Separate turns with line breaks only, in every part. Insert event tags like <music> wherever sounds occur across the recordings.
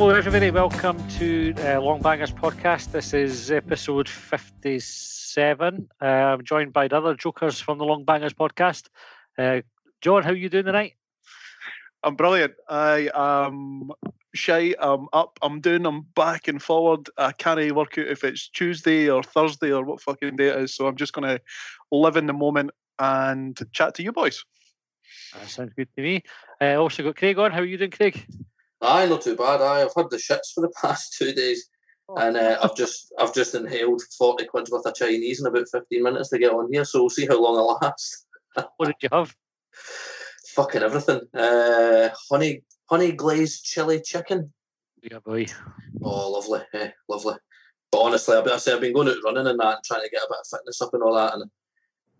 Hello, everybody. Welcome to uh, Longbangers podcast. This is episode 57. Uh, I'm joined by the other jokers from the Longbangers podcast. Uh, John, how are you doing tonight?
I'm brilliant. I am shy. I'm up. I'm doing. I'm back and forward. I can't work out if it's Tuesday or Thursday or what fucking day it is. So I'm just going to live in the moment and chat to you boys.
That sounds good to me. I uh, also got Craig on. How are you doing, Craig?
Aye, not too bad. Aye, I've had the shits for the <laughs> past two days, oh. and uh, I've just I've just inhaled forty quid worth of Chinese in about fifteen minutes to get on here. So we'll see how long it lasts. <laughs>
what did you have?
Fucking everything. Uh, honey honey glazed chili chicken.
Yeah, boy.
Oh, lovely, yeah, lovely. But honestly, I've been, I say I've been going out running and that, and trying to get a bit of fitness up and all that, and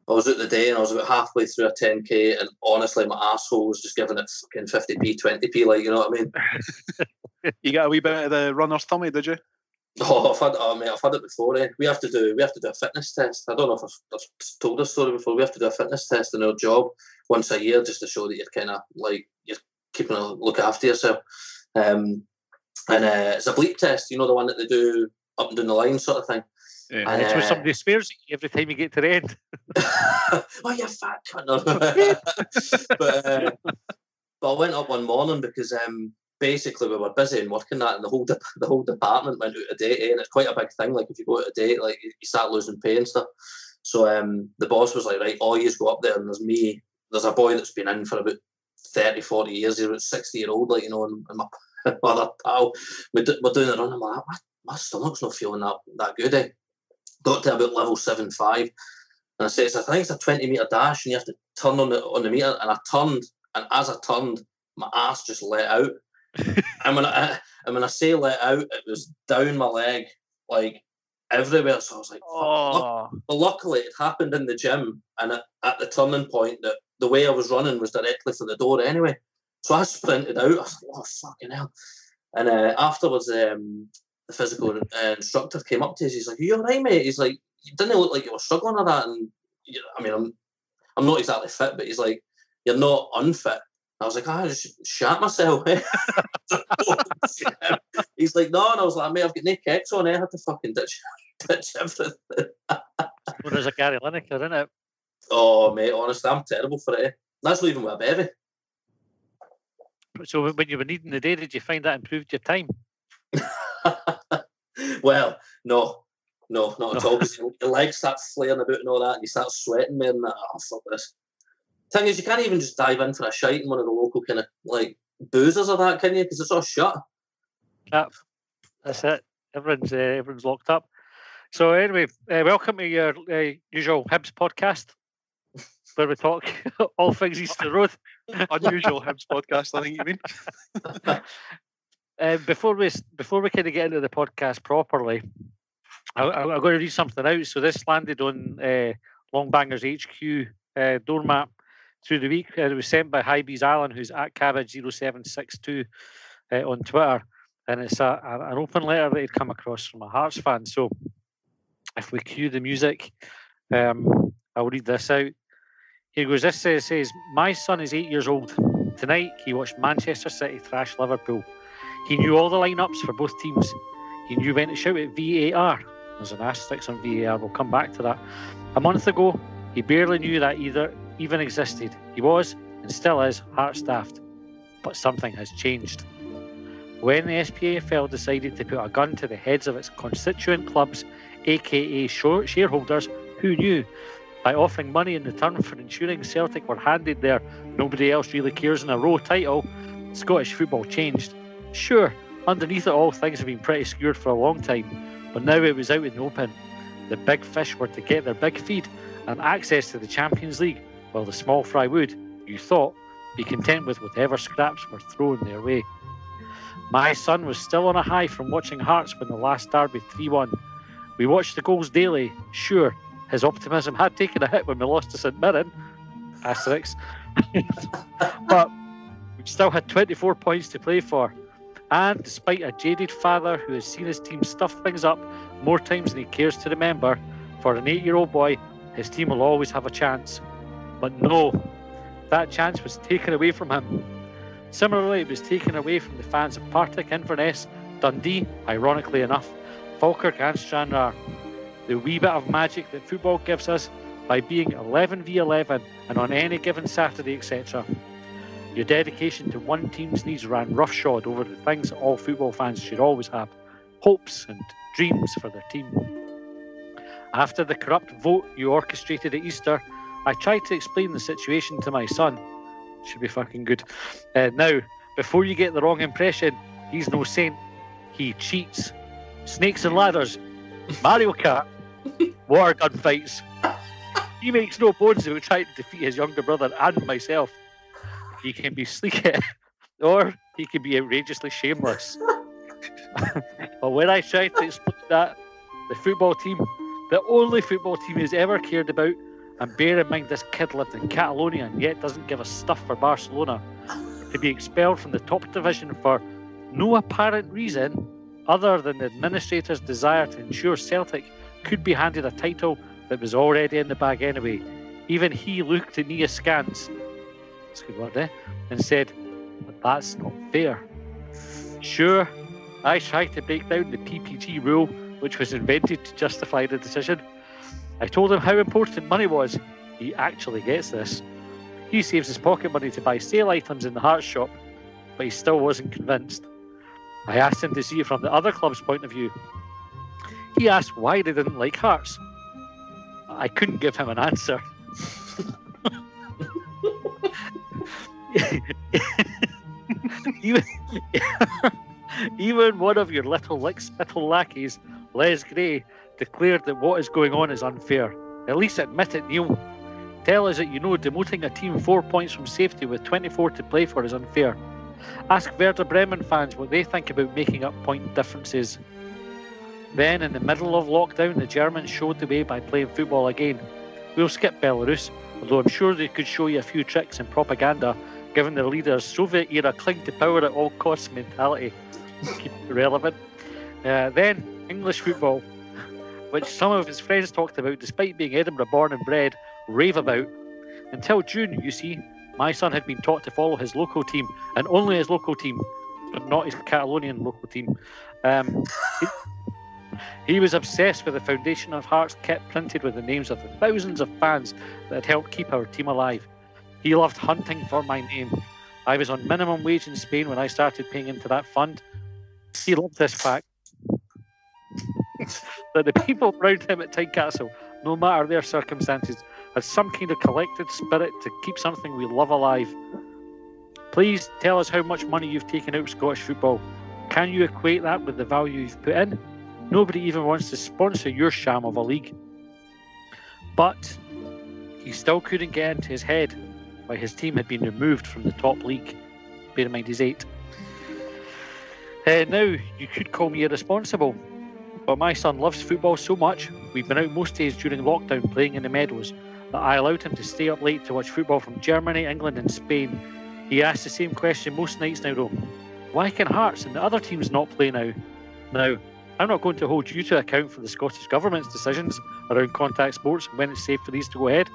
I was out the day and I was about halfway through a 10k, and honestly, my asshole was just giving it fucking 50p, 20p, like you know what I mean. <laughs>
you got a wee bit of the runner's tummy, did you?
Oh, I've had, oh mate, I've had it before. Eh? We have to do, we have to do a fitness test. I don't know if I've, I've told this story before. We have to do a fitness test in our job once a year, just to show that you're kind of like you're keeping a look after yourself. Um, and uh, it's a bleep test, you know, the one that they do up and down the line, sort of thing.
Yeah. And it's where somebody swears you every time you get to the end. <laughs> <laughs>
oh, you fat cunt. <laughs> but, uh, but I went up one morning because um, basically we were busy and working that, and the whole de- the whole department went out of date, eh? and it's quite a big thing. Like if you go out of date, like you start losing pay and stuff. So um, the boss was like, right, all you go up there, and there's me. There's a boy that's been in for about 30, 40 years. He's about 60 year old, like, you know, and, and my, <laughs> my other pal, we're, we're doing the run. I'm like, my, my stomach's not feeling that, that good, eh? got to about level seven five, and I said, I think it's a twenty meter dash, and you have to turn on the on the meter. And I turned, and as I turned, my ass just let out. <laughs> and when I and when I say let out, it was down my leg, like everywhere. So I was like, oh. but luckily it happened in the gym, and at, at the turning point, that the way I was running was directly for the door anyway. So I sprinted out. I was like, oh fucking hell! And uh, afterwards, um, the physical uh, instructor came up to us. He's like, "Are you all right, mate?" He's like, "You didn't look like you were struggling with that." And you know, I mean, I'm I'm not exactly fit, but he's like, "You're not unfit." I was like, I just shat myself. <laughs> he's like, no, and I was like, mate, I've got no kicks on. I had to fucking ditch, <laughs> ditch everything.
well, there's a Gary Lineker, isn't it?
Oh, mate, honestly, I'm terrible for it. That's even with a bevy.
So when you were needing the day, did you find that improved your time? <laughs>
well, no, no, not at all. Because your legs start flaring about and all that, and you start sweating man. and that. Oh, fuck this. Thing is, you can't even just dive in for a shite in one of the local kind of like boozers or that, can you? Because it's all shut.
Yep, that's it. Everyone's uh, everyone's locked up. So anyway, uh, welcome to your uh, usual Hibs podcast, where we talk <laughs> all things <laughs> Easter Road. <laughs>
Unusual Hibs podcast, I think you mean.
Uh, before we before we kind of get into the podcast properly, I, am going to read something out. So this landed on uh, Longbangers HQ uh, doormat through the week. Uh, it was sent by Hibees Allen, who's at cabbage0762 uh, on Twitter, and it's a, a, an open letter that he'd come across from a Hearts fan. So if we cue the music, um, I'll read this out. Here goes. This says, says, My son is eight years old. Tonight he watched Manchester City thrash Liverpool. He knew all the lineups for both teams. He knew when to shout at VAR. There's an asterisk on VAR, we'll come back to that. A month ago, he barely knew that either even existed. He was, and still is, Hearts daft. But something has changed. When the SPFL decided to put a gun to the heads of its constituent clubs, aka shareholders, who knew? By offering money in return for ensuring Celtic were handed their nobody else really cares in a row title, Scottish football changed. Sure, underneath it all, things have been pretty skewed for a long time, but now it was out in the open. The big fish were to get their big feed and access to the Champions League, while the small fry would, you thought, be content with whatever scraps were thrown their way. My son was still on a high from watching Hearts win the last derby 3 1. We watched the goals daily. Sure, his optimism had taken a hit when we lost to St Mirren. Asterix. <laughs> but we still had 24 points to play for And despite a jaded father who has seen his team stuff things up more times than he cares to remember, for an eight year old boy, his team will always have a chance. But no, that chance was taken away from him. Similarly, it was taken away from the fans of Partick, Inverness, Dundee, ironically enough, Falkirk, and Stranraer. The wee bit of magic that football gives us by being 11 v 11 and on any given Saturday, etc. Your dedication to one team's needs ran roughshod over the things that all football fans should always have hopes and dreams for their team. After the corrupt vote you orchestrated at Easter, I tried to explain the situation to my son. Should be fucking good. Uh, now, before you get the wrong impression, he's no saint. He cheats. Snakes and ladders, Mario Kart, water gun fights. He makes no bones about trying to defeat his younger brother and myself. He can be sleek, <laughs> or he can be outrageously shameless. <laughs> but when I tried to explain that, the football team, the only football team he's ever cared about, and bear in mind this kid lived in Catalonia and yet doesn't give a stuff for Barcelona, to be expelled from the top division for no apparent reason other than the administrator's desire to ensure Celtic could be handed a title that was already in the bag anyway. Even he looked at me askance, that's a good word, eh? And said, But that's not fair. Sure, I tried to break down the PPG rule, which was invented to justify the decision. I told him how important money was. He actually gets this. He saves his pocket money to buy sale items in the heart shop, but he still wasn't convinced. I asked him to see it from the other club's point of view. He asked why they didn't like Hearts. I couldn't give him an answer. <laughs> even, <laughs> even one of your little lick spittle lackeys, Les Gray, declared that what is going on is unfair. At least admit it, Neil. Tell us that you know demoting a team four points from safety with 24 to play for is unfair. Ask Werder Bremen fans what they think about making up point differences. Then, in the middle of lockdown, the Germans showed the way by playing football again. We'll skip Belarus, although I'm sure they could show you a few tricks in propaganda, given their leader's Soviet era cling to power at all costs mentality. Keep it relevant. Uh, then, English football, which some of his friends talked about despite being Edinburgh born and bred, rave about. Until June, you see, my son had been taught to follow his local team and only his local team, but not his Catalonian local team. Um, he, was obsessed with the foundation of Hearts kit printed with the names of the thousands of fans that had helped keep our team alive. He loved hunting for my name. I was on minimum wage in Spain when I started paying into that fund. He loved this fact <laughs> that the people around him at Tynecastle, no matter their circumstances, had some kind of collective spirit to keep something we love alive. Please tell us how much money you've taken out of Scottish football. Can you equate that with the value you've put in? Nobody even wants to sponsor your sham of a league. But he still couldn't get into his head why his team had been removed from the top league. Bear in mind he's eight. Uh, now, you could call me irresponsible, but my son loves football so much, we've been out most days during lockdown playing in the meadows, that I allowed him to stay up late to watch football from Germany, England, and Spain. He asks the same question most nights now, though. Why can Hearts and the other teams not play now? Now, I'm not going to hold you to account for the Scottish Government's decisions around contact sports and when it's safe for these to go ahead.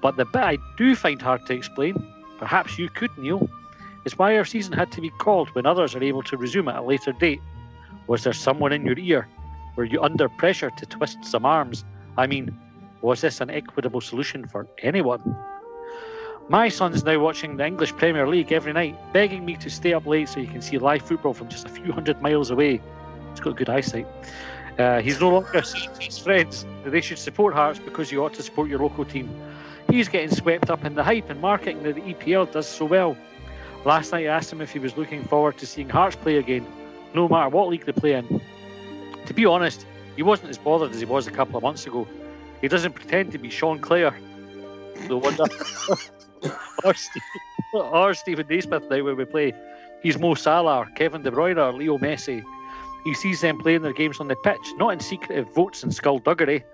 But the bit I do find hard to explain, perhaps you could, Neil, is why our season had to be called when others are able to resume at a later date. Was there someone in your ear? Were you under pressure to twist some arms? I mean, was this an equitable solution for anyone? My son's now watching the English Premier League every night, begging me to stay up late so he can see live football from just a few hundred miles away. He's got good eyesight. Uh, he's no longer saying to his friends that they should support Hearts because you ought to support your local team. He's getting swept up in the hype and marketing that the EPL does so well. Last night I asked him if he was looking forward to seeing Hearts play again, no matter what league they play in. To be honest, he wasn't as bothered as he was a couple of months ago. He doesn't pretend to be Sean Clare. No wonder. <laughs> or, Steve, or Stephen Naismith now when we play. He's Mo Salah, Kevin De Bruyne, or Leo Messi. He sees them playing their games on the pitch, not in secretive votes and skullduggery.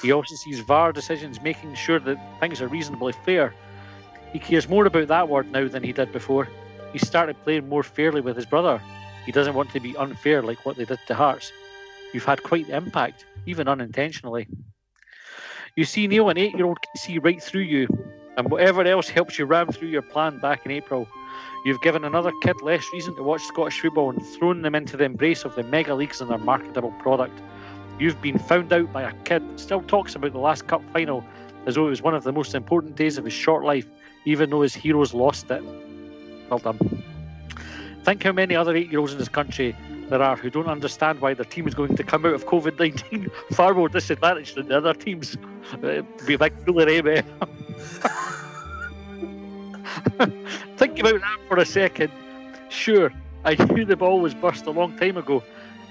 He also sees VAR decisions making sure that things are reasonably fair. He cares more about that word now than he did before. He started playing more fairly with his brother. He doesn't want to be unfair like what they did to Hearts. You've had quite the impact, even unintentionally. You see, Neil, an eight year old can see right through you, and whatever else helps you ram through your plan back in April. You've given another kid less reason to watch Scottish football and thrown them into the embrace of the mega leagues and their marketable product. You've been found out by a kid that still talks about the last cup final as though it was one of the most important days of his short life, even though his heroes lost it. Well done. Think how many other eight year olds in this country there are who don't understand why their team is going to come out of COVID 19 <laughs> far more disadvantaged than the other teams. Uh, be a big eh? <laughs> <laughs> Think about that for a second. Sure, I knew the ball was burst a long time ago,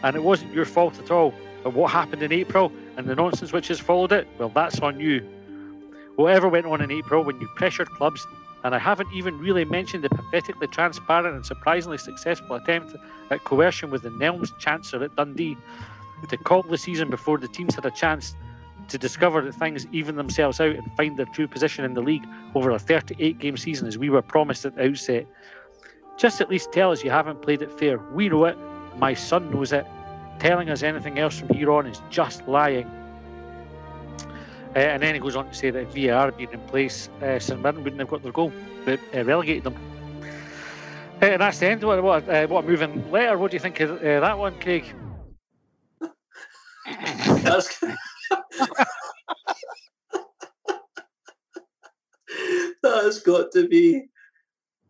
and it wasn't your fault at all. But what happened in April and the nonsense which has followed it, well, that's on you. Whatever went on in April when you pressured clubs, and I haven't even really mentioned the pathetically transparent and surprisingly successful attempt at coercion with the Nelms Chancellor at Dundee to call the season before the teams had a chance to discover that things even themselves out and find their true position in the league over a 38 game season as we were promised at the outset. Just at least tell us you haven't played it fair. We know it. My son knows it. Telling us anything else from here on is just lying. Uh, and then he goes on to say that if VAR being in place, uh, St Mirren wouldn't have got their goal, but uh, relegated them. Uh, and that's the end. What, what, uh, what a moving letter. What do you think of uh, that one, Craig? <laughs>
That's <laughs> that has got to be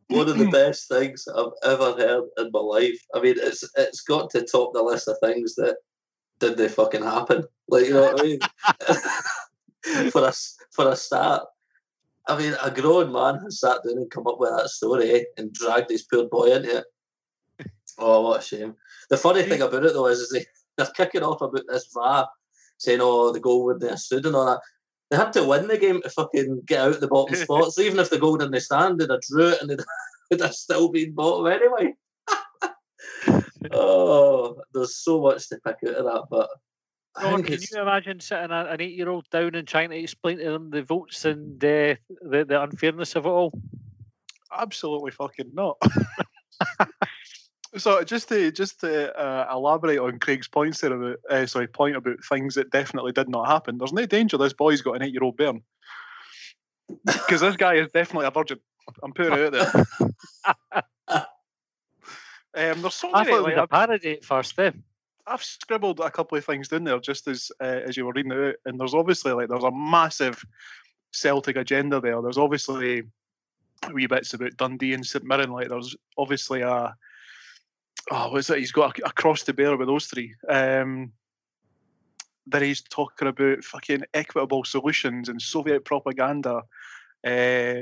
one of the <clears throat> best things I've ever heard in my life. I mean, it's it's got to top the list of things that did they fucking happen. Like you know what I mean? <laughs> for us, for a start, I mean, a grown man has sat down and come up with that story eh, and dragged his poor boy into it. Oh, what a shame! The funny thing about it though is, is they, <laughs> they're kicking off about this VAR, saying, "Oh, the goal wouldn't have stood and all that." They had to win the game to fucking get out the bottom <laughs> spot. So even if the goal didn't stand, they'd have drew it and they'd, <laughs> they'd have still been bottom anyway. <laughs> oh, there's so much to pick out of that, but I
Ron, can you imagine sitting an eight-year-old down and trying to explain to them the votes and uh, the the unfairness of it all?
Absolutely fucking not. So just to just to uh, elaborate on Craig's points there about uh, sorry point about things that definitely did not happen. There's no danger this boy's got an eight year old bairn because <laughs> this guy is definitely a virgin. I'm putting it out there. <laughs> um, there's so
I
many.
thought it
like,
a parody at first. Eh?
I've scribbled a couple of things down there just as uh, as you were reading it out, and there's obviously like there's a massive Celtic agenda there. There's obviously wee bits about Dundee and St Mirren. Like there's obviously a oh, what's it? He's got a, a cross to bear with those three. Um, then he's talking about fucking equitable solutions and Soviet propaganda, uh,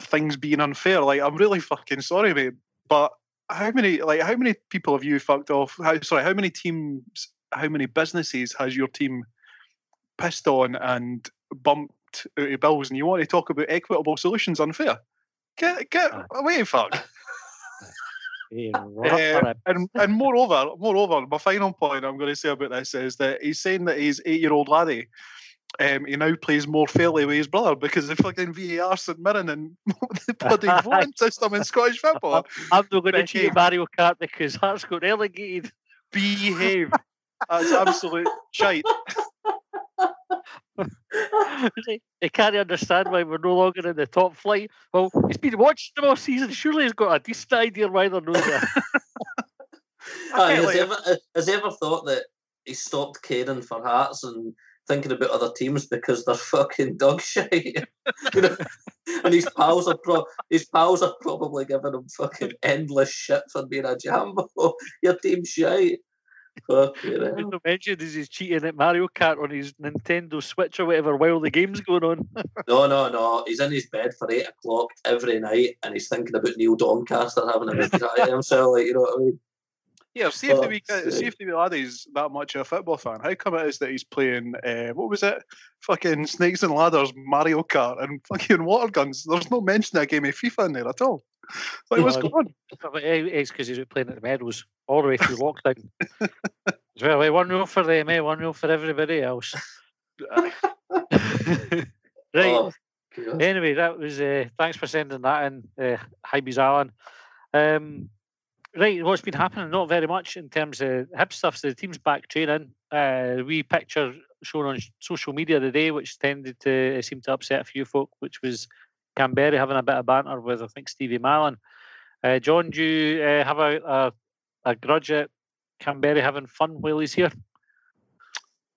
things being unfair. Like I'm really fucking sorry, mate, but how many like how many people have you fucked off? How sorry, how many teams, how many businesses has your team pissed on and bumped out of bills? And you want to talk about equitable solutions unfair? Get get away, fuck. Uh, <laughs> and and moreover, moreover, my final point I'm going to say about this is that he's saying that his eight-year-old laddie, um, he now plays more fairly with his brother because of fucking VAR St Mirren and <laughs> the bloody <laughs> voting system in Scottish football.
I'm not going to cheat Mario Kart because Hearts got relegated.
Behave. That's absolute shite. <laughs>
they can't understand why we're no longer in the top flight. Well, he's been watching them all season. Surely he's got a decent idea why they're not there. <laughs>
Aye,
Okay,
has, he ever, uh, has he ever thought that he stopped caring for Hearts and thinking about other teams because they're fucking dog <laughs> shit? You know? and his pals are pro- his pals are probably giving him fucking endless shit for being a jambo. Your team's shite. Fucking hell.
He's not mentioned is he's cheating at Mario Kart on his Nintendo Switch or whatever while the game's going on. <laughs>
No, no, no. He's in his bed for eight o'clock every night, and he's thinking about Neil Doncaster having a big crack at himself. Like you know what I mean?
Yeah, see if the wee,
Fuck's
kid- see if the wee laddie's that much of a football fan. How come it is that he's playing uh, what was it? Fucking snakes and ladders, Mario Kart, and fucking water guns. There's no mention of a game of FIFA in there at all. <laughs> Like, what's
No,
going on?
Eh, It's because he's out playing at the Meadows all the way through <laughs> lockdown. <laughs> As well, eh, one rule for them, eh? one rule for everybody else. Right.
Oh,
Anyway, that was. Uh, thanks for sending that in, uh, Hibees Alan. Um, right, what's been happening? Not very much in terms of hip stuff. So the team's back training. Uh, we picture shown on social media today, which tended to seem to upset a few folk, which was Kamberi having a bit of banter with I think Stevie Mallan. Uh, John, do you uh, have a, a, a grudge at Kamberi having fun while he's here?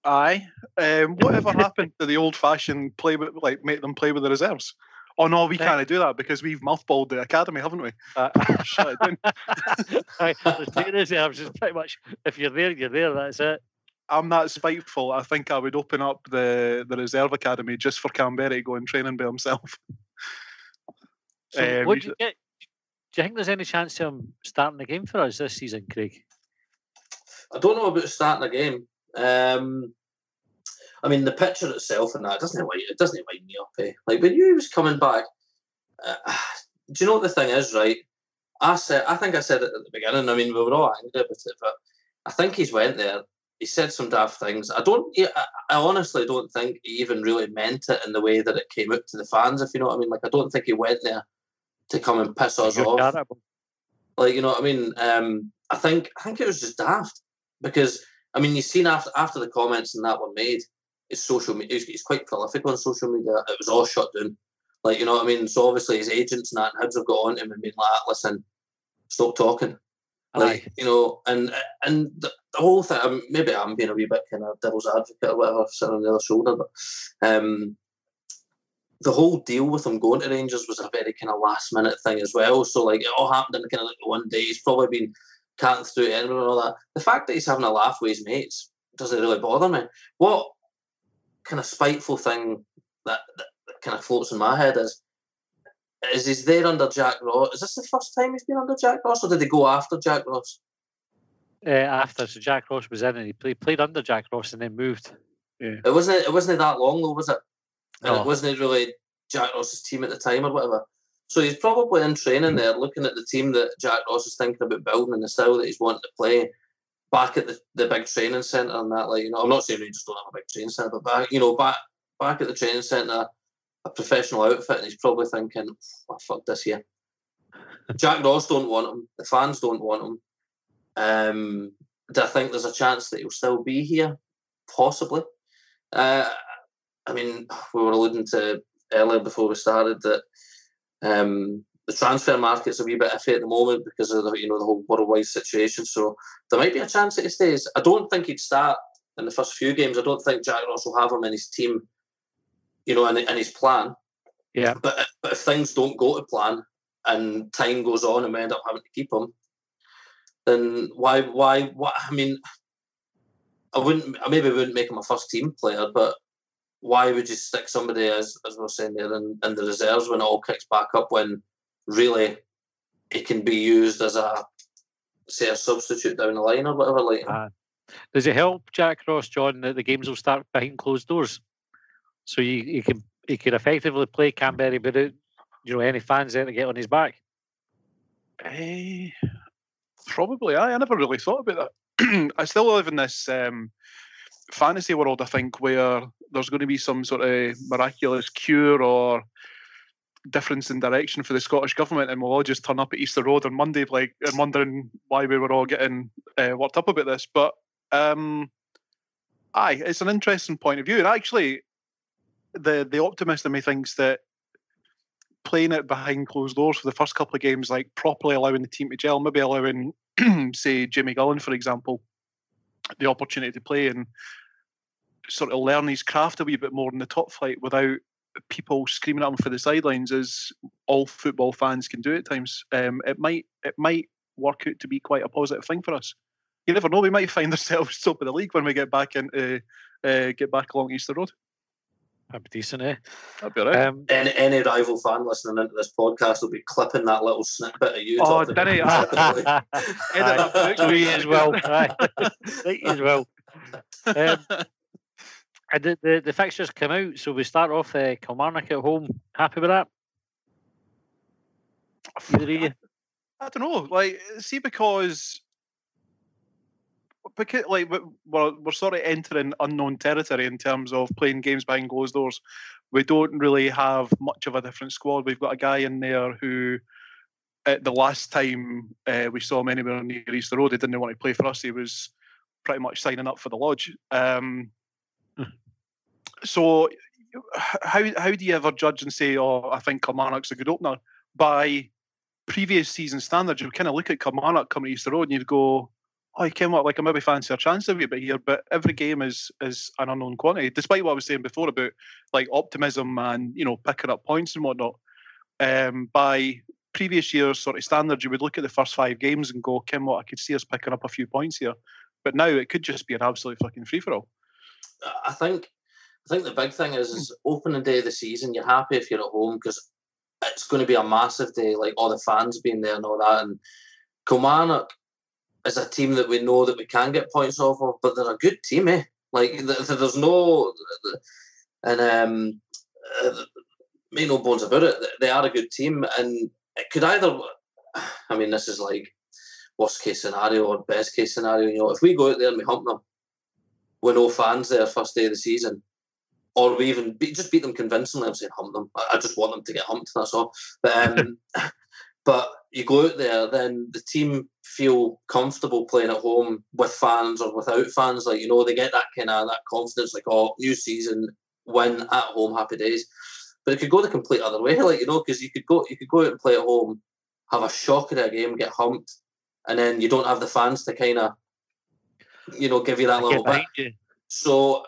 Aye. Um, whatever happened to the old-fashioned play with, like, make them play with the reserves? Oh no, we can't do that because we've mothballed the academy, haven't we? Uh, <laughs> Shut it down. <laughs>
The reserves is pretty much if you're there, you're there. That's it.
I'm that spiteful. I think I would open up the, the reserve academy just for Kamberi to go and training by himself.
So um, what do you get? Do you think there's any chance of him starting the game for us this season, Craig?
I don't know about starting a game. Um, I mean, the picture itself and that doesn't wind it doesn't wind me up. Eh? Like when you was coming back, uh, <sighs> do you know what the thing is? Right, I said I think I said it at the beginning. I mean, we were all angry about it, but I think he's went there. He said some daft things. I don't. I, I honestly don't think he even really meant it in the way that it came out to the fans. If you know what I mean. Like I don't think he went there to come and piss us You're off. Terrible. Like you know what I mean. Um, I think I think it was just daft because I mean you've seen after after the comments and that were made, his social media he's, quite prolific on social media. It was all shut down. Like you know what I mean. So obviously his agents and that and Hibs have got on him and been like, listen, stop talking. Like Aye. you know, and and the, the whole thing. I mean, maybe I'm being a wee bit kind of devil's advocate or whatever, sitting on the other shoulder, but um, the whole deal with him going to Rangers was a very kind of last minute thing as well. So like it all happened in kind of like one day. He's probably been canting through Edinburgh and all that. The fact that he's having a laugh with his mates doesn't really bother me. What kind of spiteful thing that, that, that kind of floats in my head is is he's there under Jack Ross. Is this the first time he's been under Jack Ross, or did he go after Jack Ross?
Uh, after, so Jack Ross was in, and he played, played under Jack Ross, and then moved.
Yeah. It wasn't. It wasn't that long though, was it? And no. it wasn't really Jack Ross's team at the time or whatever. So he's probably in training there, looking at the team that Jack Ross is thinking about building and the style that he's wanting to play. Back at the, the big training centre and that, like you know, I'm not saying we just don't have a big training centre, but back, you know, back back at the training centre, a professional outfit, and he's probably thinking, oh, "Fuck this here." <laughs> Jack Ross don't want him. The fans don't want him. Um, do I think there's a chance that he'll still be here? Possibly. Uh, I mean, we were alluding to earlier before we started that um, the transfer market's a wee bit iffy at the moment because of the you know the whole worldwide situation. So there might be a chance that he stays. I don't think he'd start in the first few games. I don't think Jack Ross will have him in his team, you know, in, in his plan.
Yeah.
But but if things don't go to plan and time goes on and we end up having to keep him, then why why what I mean I wouldn't I maybe wouldn't make him a first team player, but why would you stick somebody as as we are saying there in, in the reserves when it all kicks back up when really it can be used as a say a substitute down the line or whatever like uh,
does it help Jack Ross John that the games will start behind closed doors? So you, you can he can effectively play Kamberi without you know any fans there to get on his back?
Eh, probably I, I never really thought about that. <clears throat> I still live in this um, fantasy world, I think, where there's going to be some sort of miraculous cure or difference in direction for the Scottish government, and we'll all just turn up at Easter Road on Monday, like and wondering why we were all getting uh, worked up about this. But um, aye, it's an interesting point of view, and actually, the the optimist in me thinks that playing it behind closed doors for the first couple of games, like properly allowing the team to gel, maybe allowing, <clears throat> say, Jamie Gullan, for example, the opportunity to play and sort of learn his craft a wee bit more in the top flight without people screaming at him for the sidelines, as all football fans can do at times. Um, it might it might work out to be quite a positive thing for us. You never know; we might find <laughs> ourselves top of the league when we get back into uh, get back along Easter Road.
That'd be decent, eh?
That'd be right.
Um, any, any rival fan listening into this podcast will be clipping that little snippet of you.
Oh, did he? <laughs> Edit
that <laughs> Me as well. Right. as well. Um, and the, the, the fixtures come out, so we start off uh, Kilmarnock at home. Happy with that?
I, I don't know. Like, see, because because like we're we're sort of entering unknown territory in terms of playing games behind closed doors. We don't really have much of a different squad. We've got a guy in there who at the last time uh, we saw him anywhere near Easter Road, he didn't want to play for us. He was pretty much signing up for the lodge. Um, <clears throat> so, how how do you ever judge and say, "Oh, I think Kilmarnock's a good opener"? By previous season standards, you kind of look at Kilmarnock coming Easter Road and you'd go, "Oh, you came up like I maybe fancy a chance a bit here," but every game is is an unknown quantity. Despite what I was saying before about like optimism and you know picking up points and whatnot, um, by previous years sort of standards, you would look at the first five games and go, "Kim, what I could see us picking up a few points here." But now it could just be an absolute fucking free for all.
I think I think the big thing is, is opening day of the season. You're happy if you're at home because it's going to be a massive day, like all the fans being there and all that. And Kilmarnock is a team that we know that we can get points off of, but they're a good team, eh? Like there's no, and um, make no bones about it. They are a good team, and it could either. I mean, this is like worst case scenario or best case scenario. You know, if we go out there and we hump them with no fans there first day of the season, or we even beat, just beat them convincingly. I'm saying hump them. I, just want them to get humped. That's all. But um, <laughs> but you go out there, then the team feel comfortable playing at home with fans or without fans. Like you know, they get that kind of that confidence. Like oh, new season, win at home, happy days. But it could go the complete other way, <laughs> like you know, because you could go you could go out and play at home, have a shock of a game, get humped, and then you don't have the fans to kind of, you know, give you that little bit. You. So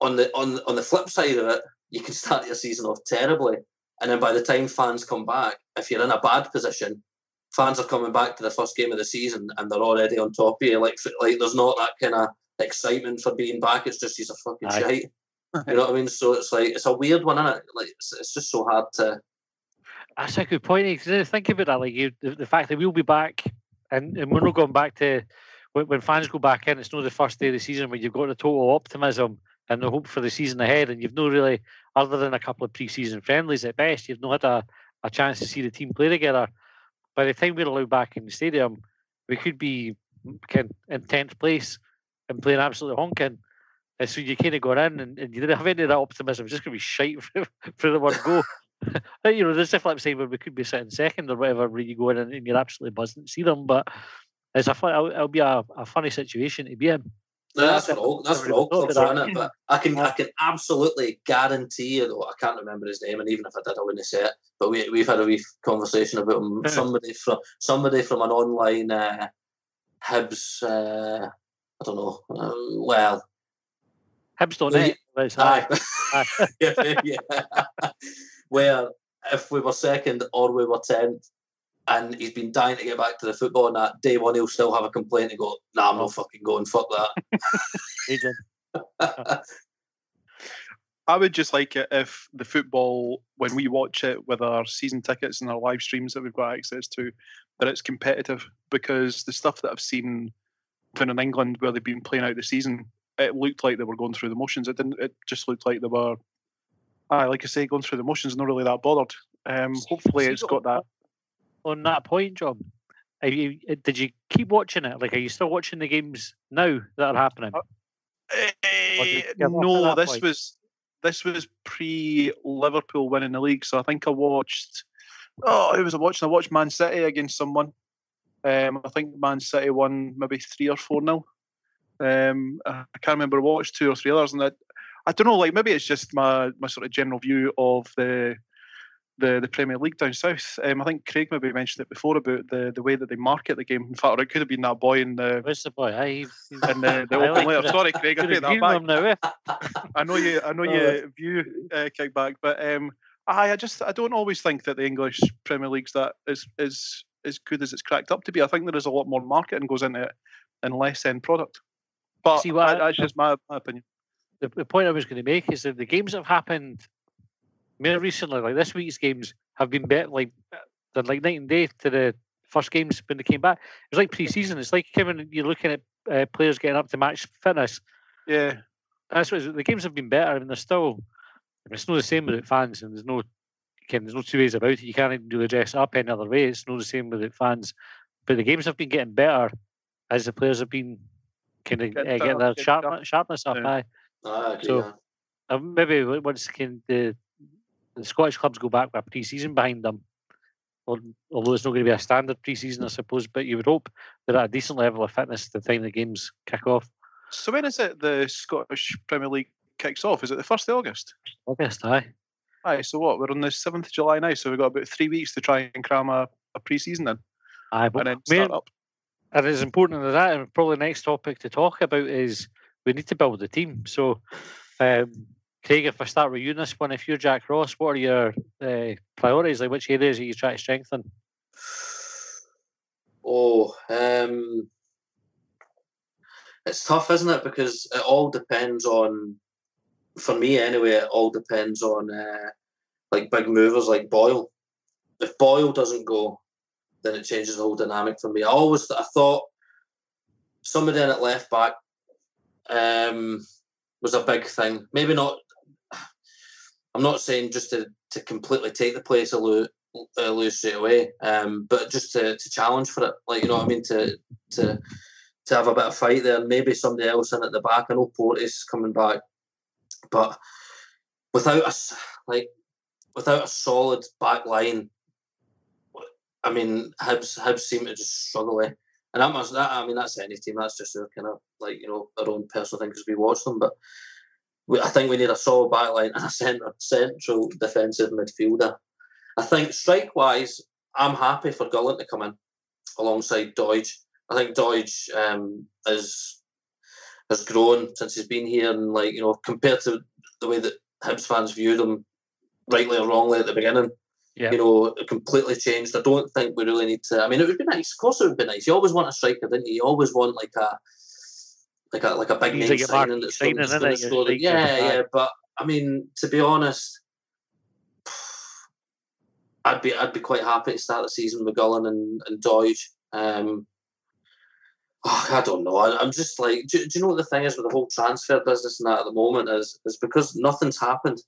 on the on on the flip side of it, you can start your season off terribly, and then by the time fans come back, if you're in a bad position, fans are coming back to the first game of the season and they're already on top of you. Like like there's not that kind of excitement for being back. It's just he's a fucking Aye. shite. <laughs> You know what I mean? So it's like it's a weird one, isn't it? Like it's, it's just so hard to.
That's a good point. Eh? Uh, think about that. Like you, the, the fact that we'll be back, and, and we're not going back to when, when fans go back in. It's not the first day of the season when you've got the total optimism and the hope for the season ahead, and you've not really, other than a couple of pre-season friendlies at best, you've not had a, a chance to see the team play together. By the time we're allowed back in the stadium, we could be kind in tenth place and playing absolutely honking. And so you kind of go in and, and you didn't have any of that optimism. It's just going to be shite <laughs> for, for the one go. <laughs> you know, there's a flip side where we could be sitting second or whatever, where you go in and, and you're absolutely buzzing to see them. But it's a fun, it'll, it'll be a, a funny situation to be in.
No, that's what all that's what all clubs in it. But I can I can absolutely guarantee you though I can't remember his name, and even if I did, I wouldn't say it. But we we've had a wee conversation about him. somebody from somebody from an online uh, Hibs. Uh, I don't know. Um, well,
Hibs.net.
Aye. aye. <laughs> yeah, yeah. <laughs> Where if we were second or we were tenth, and he's been dying to get back to the football. And that day one, he'll still have a complaint and go, "Nah, I'm not fucking going. Fuck
that." <laughs> <laughs> I would just like it if the football, when we watch it with our season tickets and our live streams that we've got access to, that it's competitive. Because the stuff that I've seen down in England where they've been playing out the season, it looked like they were going through the motions. It didn't. It just looked like they were, I like I say, going through the motions, not really that bothered. Um, hopefully, it's got that
on that point, John? You, did you keep watching it? Like, are you still watching the games now that are happening? Uh,
uh, no, this point? was this was pre Liverpool winning the league, so I think I watched. Oh, who was I watching? I watched Man City against someone. Um, I think Man City won maybe three or four nil. Um, I can't remember. I watched two or three others, and I, I don't know. Like maybe it's just my my sort of general view of the the, the Premier League down south. Um, I think Craig maybe mentioned it before about the, the way that they market the game. In fact, it could have been that boy in the.
Where's the boy? I,
in the, the <laughs> open like Sorry, Craig, I take that back. Now, eh? I know you. I know <laughs> you oh. view uh, kickback, but um, I, I just I don't always think that the English Premier League's that is is as good as it's cracked up to be. I think there is a lot more marketing goes into it and less end product. But See, what I, that's just my, my opinion.
The, the point I was going to make is that the games have happened more recently, like this week's games have been better, like they're like night and day to the first games when they came back. It was like pre-season. It's like Kevin, you're looking at uh, players getting up to match fitness.
Yeah,
that's what the games have been better. I mean, they're still. I mean, it's not the same with fans, and there's no, can, there's no two ways about it. You can't even do the dress up any other way. It's not the same with fans, but the games have been getting better as the players have been kind of uh, getting their sharp, sharpness up. Yeah.
Aye. so
uh, maybe once can the the Scottish clubs go back with a pre-season behind them, although it's not going to be a standard pre-season, I suppose. But you would hope they're at a decent level of fitness at the time the games kick off.
So when is it the Scottish Premier League kicks off? Is it the first of August?
August, aye.
Aye. So what? We're on the seventh of July now, so we've got about three weeks to try and cram a, a pre-season then,
Aye, but
and then start up.
and as important as that, and probably the next topic to talk about is we need to build the team. So, um, Craig, if I start with you this one, if you're Jack Ross, what are your uh, priorities? Like, which areas are you trying to strengthen?
Oh, um, it's tough, isn't it? Because it all depends on, for me anyway, it all depends on uh, like big movers like Boyle. If Boyle doesn't go, then it changes the whole dynamic for me. I always I thought somebody in at left back um, was a big thing. Maybe not. I'm not saying just to, to completely take the place of Lou, uh, straight away, um, but just to, to challenge for it. Like you know what I mean to to to have a bit of fight there. Maybe somebody else in at the back. I know Porteous coming back, but without us like without a solid back line, I mean Hibs Hibs seem to just struggle. Eh? And that must that I mean that's any team. That's just their kind of like you know our own personal thing because we watch them, but. We, I think we need a solid back line and a centre, central defensive midfielder. I think strike wise, I'm happy for Gullan to come in alongside Doidge. I think Doidge um, is has grown since he's been here, and like you know, compared to the way that Hibs fans viewed him, rightly or wrongly at the beginning,
Yeah.
you know, it completely changed. I don't think we really need to. I mean, it would be nice. Of course, it would be nice. You always want a striker, didn't you? You always want like a like a like a big name signing that's
signing,
going score. the- Yeah, yeah. But I mean, to be honest, I'd be I'd be quite happy to start the season with Gullan and and Doidge. Um, oh, I don't know. I, I'm just like, do, do you know what the thing is with the whole transfer business and that at the moment is is because nothing's happened,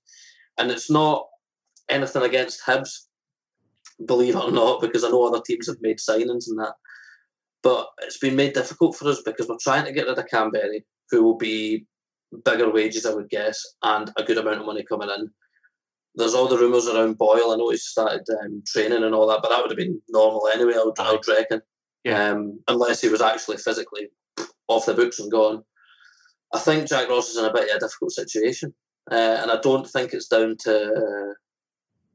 and it's not anything against Hibs, believe it or not, because I know other teams have made signings and that. But it's been made difficult for us because we're trying to get rid of Kamberi, who will be bigger wages, I would guess, and a good amount of money coming in. There's all the rumours around Boyle. I know he's started um, training and all that, but that would have been normal anyway, I would, I would reckon.
Yeah.
Um, unless he was actually physically off the books and gone. I think Jack Ross is in a bit of a difficult situation, uh, and I don't think it's down to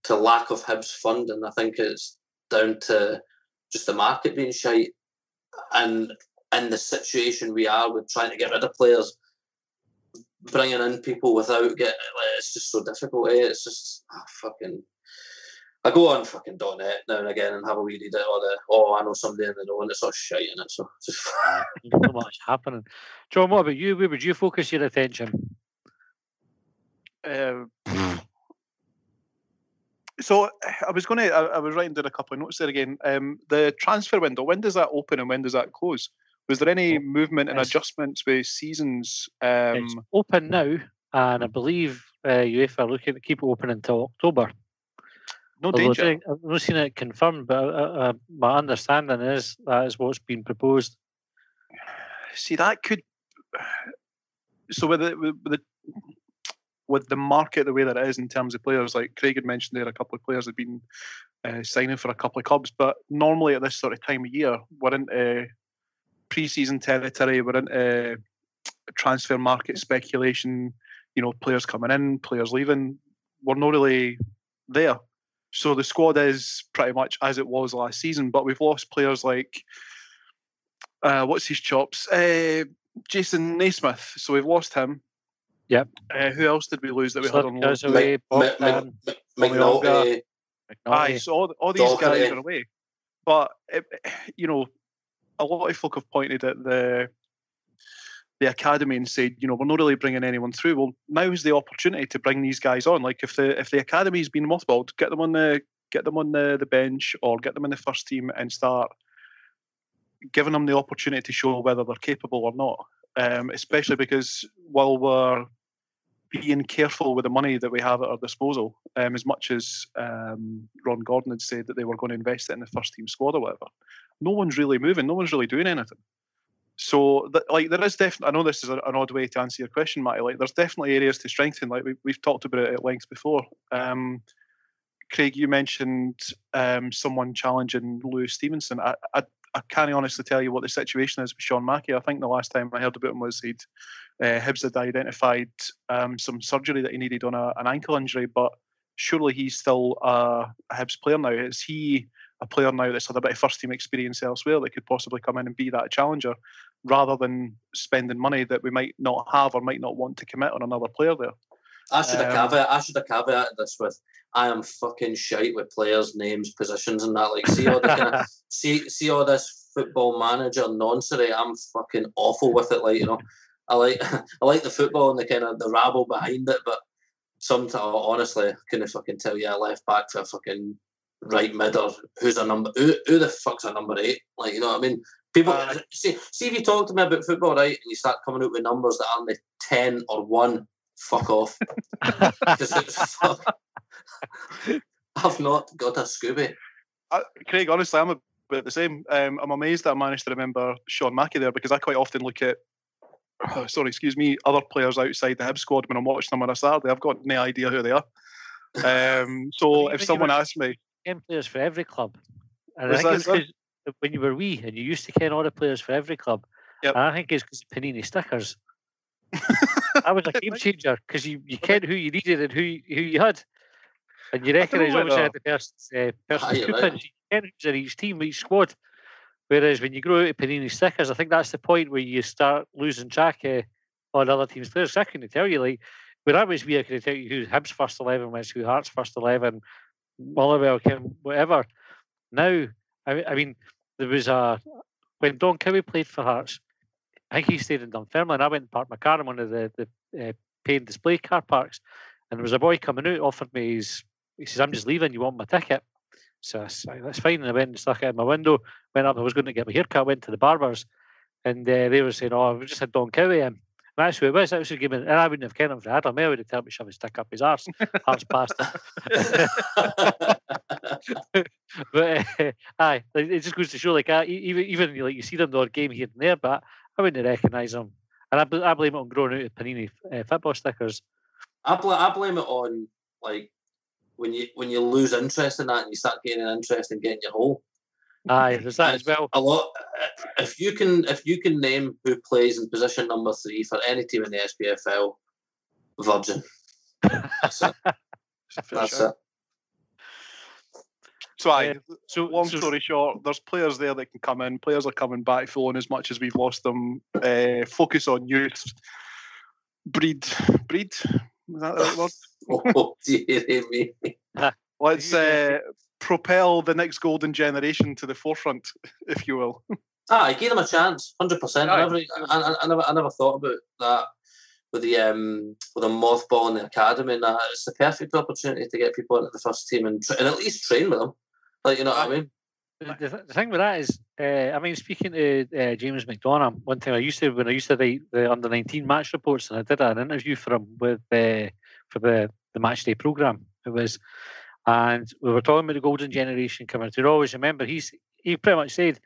to lack of Hibs funding. I think it's down to just the market being shite, and in the situation we are with trying to get rid of players, bringing in people without get like, it's just so difficult. Eh? It's just ah, fucking. I go on fucking .net now and again and have a wee read at all the oh I know somebody in the know and it's all shite in it so just <laughs>
Not much happening. John, what about you? Where would you focus your attention?
Uh, so I was going to. I, was writing down a couple of notes there again. Um, the transfer window. When does that open and when does that close? Was there any movement and adjustments with seasons?
it's
Um,
open now, and I believe uh, UEFA are looking to keep it open until October.
no
Although
danger.
I've not seen it confirmed, but uh, uh, my understanding is that is what's been proposed. <sighs>
See, that could. <sighs> So with the with the with the market the way that it is in terms of players, like Craig had mentioned there, a couple of players have been uh, signing for a couple of clubs. But normally at this sort of time of year, we're into pre-season territory. We're into transfer market speculation. You know, players coming in, players leaving. We're not really there. So the squad is pretty much as it was last season, but we've lost players like uh, what's his chops? Uh, Jason Naismith. So we've lost him.
Yep.
Uh, who else did we lose that we had on loan?
Castaway,
Mc-
Bogdan,
Mc-
Olga.
McNulty,
Aye, so all, all these guys
Doherty.
are away. But it, <sighs> you know, a lot of folk have pointed at the the academy and said, you know, we're not really bringing anyone through. Well, now is the opportunity to bring these guys on. Like if the if the academy's been mothballed, get them on the get them on the, the bench or get them in the first team and start giving them the opportunity to show whether they're capable or not. Um, especially because while we're being careful with the money that we have at our disposal, um, as much as um, Ron Gordon had said that they were going to invest it in the first team squad or whatever, no one's really moving. No one's really doing anything. So, like, there is definitely. I know this is a, an odd way to answer your question, Matty. Like, there's definitely areas to strengthen. Like, we, we've talked about it at length before. Um, Craig, you mentioned um, someone challenging Lewis Stevenson. I, I, I can't honestly tell you what the situation is with Sean Mackie. I think the last time I heard about him was he'd uh, Hibs had identified um, some surgery that he needed on a, an ankle injury, but surely he's still a, a Hibs player now. Is he a player now that's had a bit of first team experience elsewhere that could possibly come in and be that challenger rather than spending money that we might not have or might not want to commit on another player there?
I should have um, caveat. I should have caveated this with I am fucking shite with players' names, positions, and that. Like, see all the kind of, <laughs> see see all this football manager nonsense. I'm fucking awful with it. Like, you know, I like <laughs> I like the football and the kind of the rabble behind it, but sometimes honestly, I couldn't fucking tell you a left back for a fucking right mid or who's a number who, who the fuck's a number eight? Like, you know what I mean? People uh, see see if you talk to me about football, right, and you start coming out with numbers that aren't the ten or one, fuck off. fuck. <laughs> I've not got a Scooby.
Uh, Craig, honestly, I'm about the same. Um, I'm amazed that I managed to remember Sean Mackie there because I quite often look at, oh, sorry, excuse me, other players outside the Hib squad when I'm watching them on a Saturday. I've got no idea who they are. Um, <laughs> so if someone asks me,
ten players for every club, and I think it's when you were wee and you used to ken all the players for every club. Yep. And I think it's because Panini stickers. <laughs> I was a <laughs> game changer because you you ken who you needed and who who you had. And you recognise obviously had the person's, uh, person's coupons. You can who's in each team, each squad. Whereas when you grow out of Panini stickers, I think that's the point where you start losing track of on other teams' players. I couldn't tell you, like, when I was wee, I could tell you who Hibs first 11 was, who Hearts first 11, Motherwell, Kim, whatever. Now, I, I mean, there was a, when Don Cowie played for Hearts, I think he stayed in Dunfermline. I went and parked my car in one of the, the uh, display car parks, and there was a boy coming out, offered me his he says, I'm just leaving. You want my ticket? So I said, that's fine. And I went and stuck it in my window, went up. I was going to get my haircut, went to the barbers, and uh, they were saying, Oh, we just had Don Cowie in. And that's who it was. That was who gave me, and I wouldn't have kept him for Adam. I would have told me to shove his stick up his arse. Hearts past <laughs> but uh, <laughs> aye, it just goes to show, like, I, even even like you see them the odd game here and there, but I wouldn't recognise them. And I, I blame it on growing out of Panini uh, football stickers.
I, bl- I blame it on like when you when you lose interest in that and you start getting an interest in getting your hole.
Aye, there's that as well.
A lot. If you can, if you can name who plays in position number three for any team in the SPFL, Virgin. <laughs> That's it. That's
sure. it. So, I, so long so, story short, there's players there that can come in. Players are coming back full on as much as we've lost them. Uh, focus on youth, breed, breed. Is that the right word? <laughs>
oh, dear me. <laughs>
Let's uh, propel the next golden generation to the forefront, if you will. <laughs>
Ah, I gave them a chance, hundred percent. I never, I, I, never, I never thought about that with the um with a mothball in the academy. And that it's the perfect opportunity to get people into the first team and, and at least train with them. Like you know what I mean.
The, the thing with that is, uh, I mean, speaking to uh, James McDonough, one thing I used to when I used to write the under nineteen match reports, and I did an interview for him with uh, for the the match day program. It was, and we were talking about the golden generation coming. To always remember, he's he pretty much said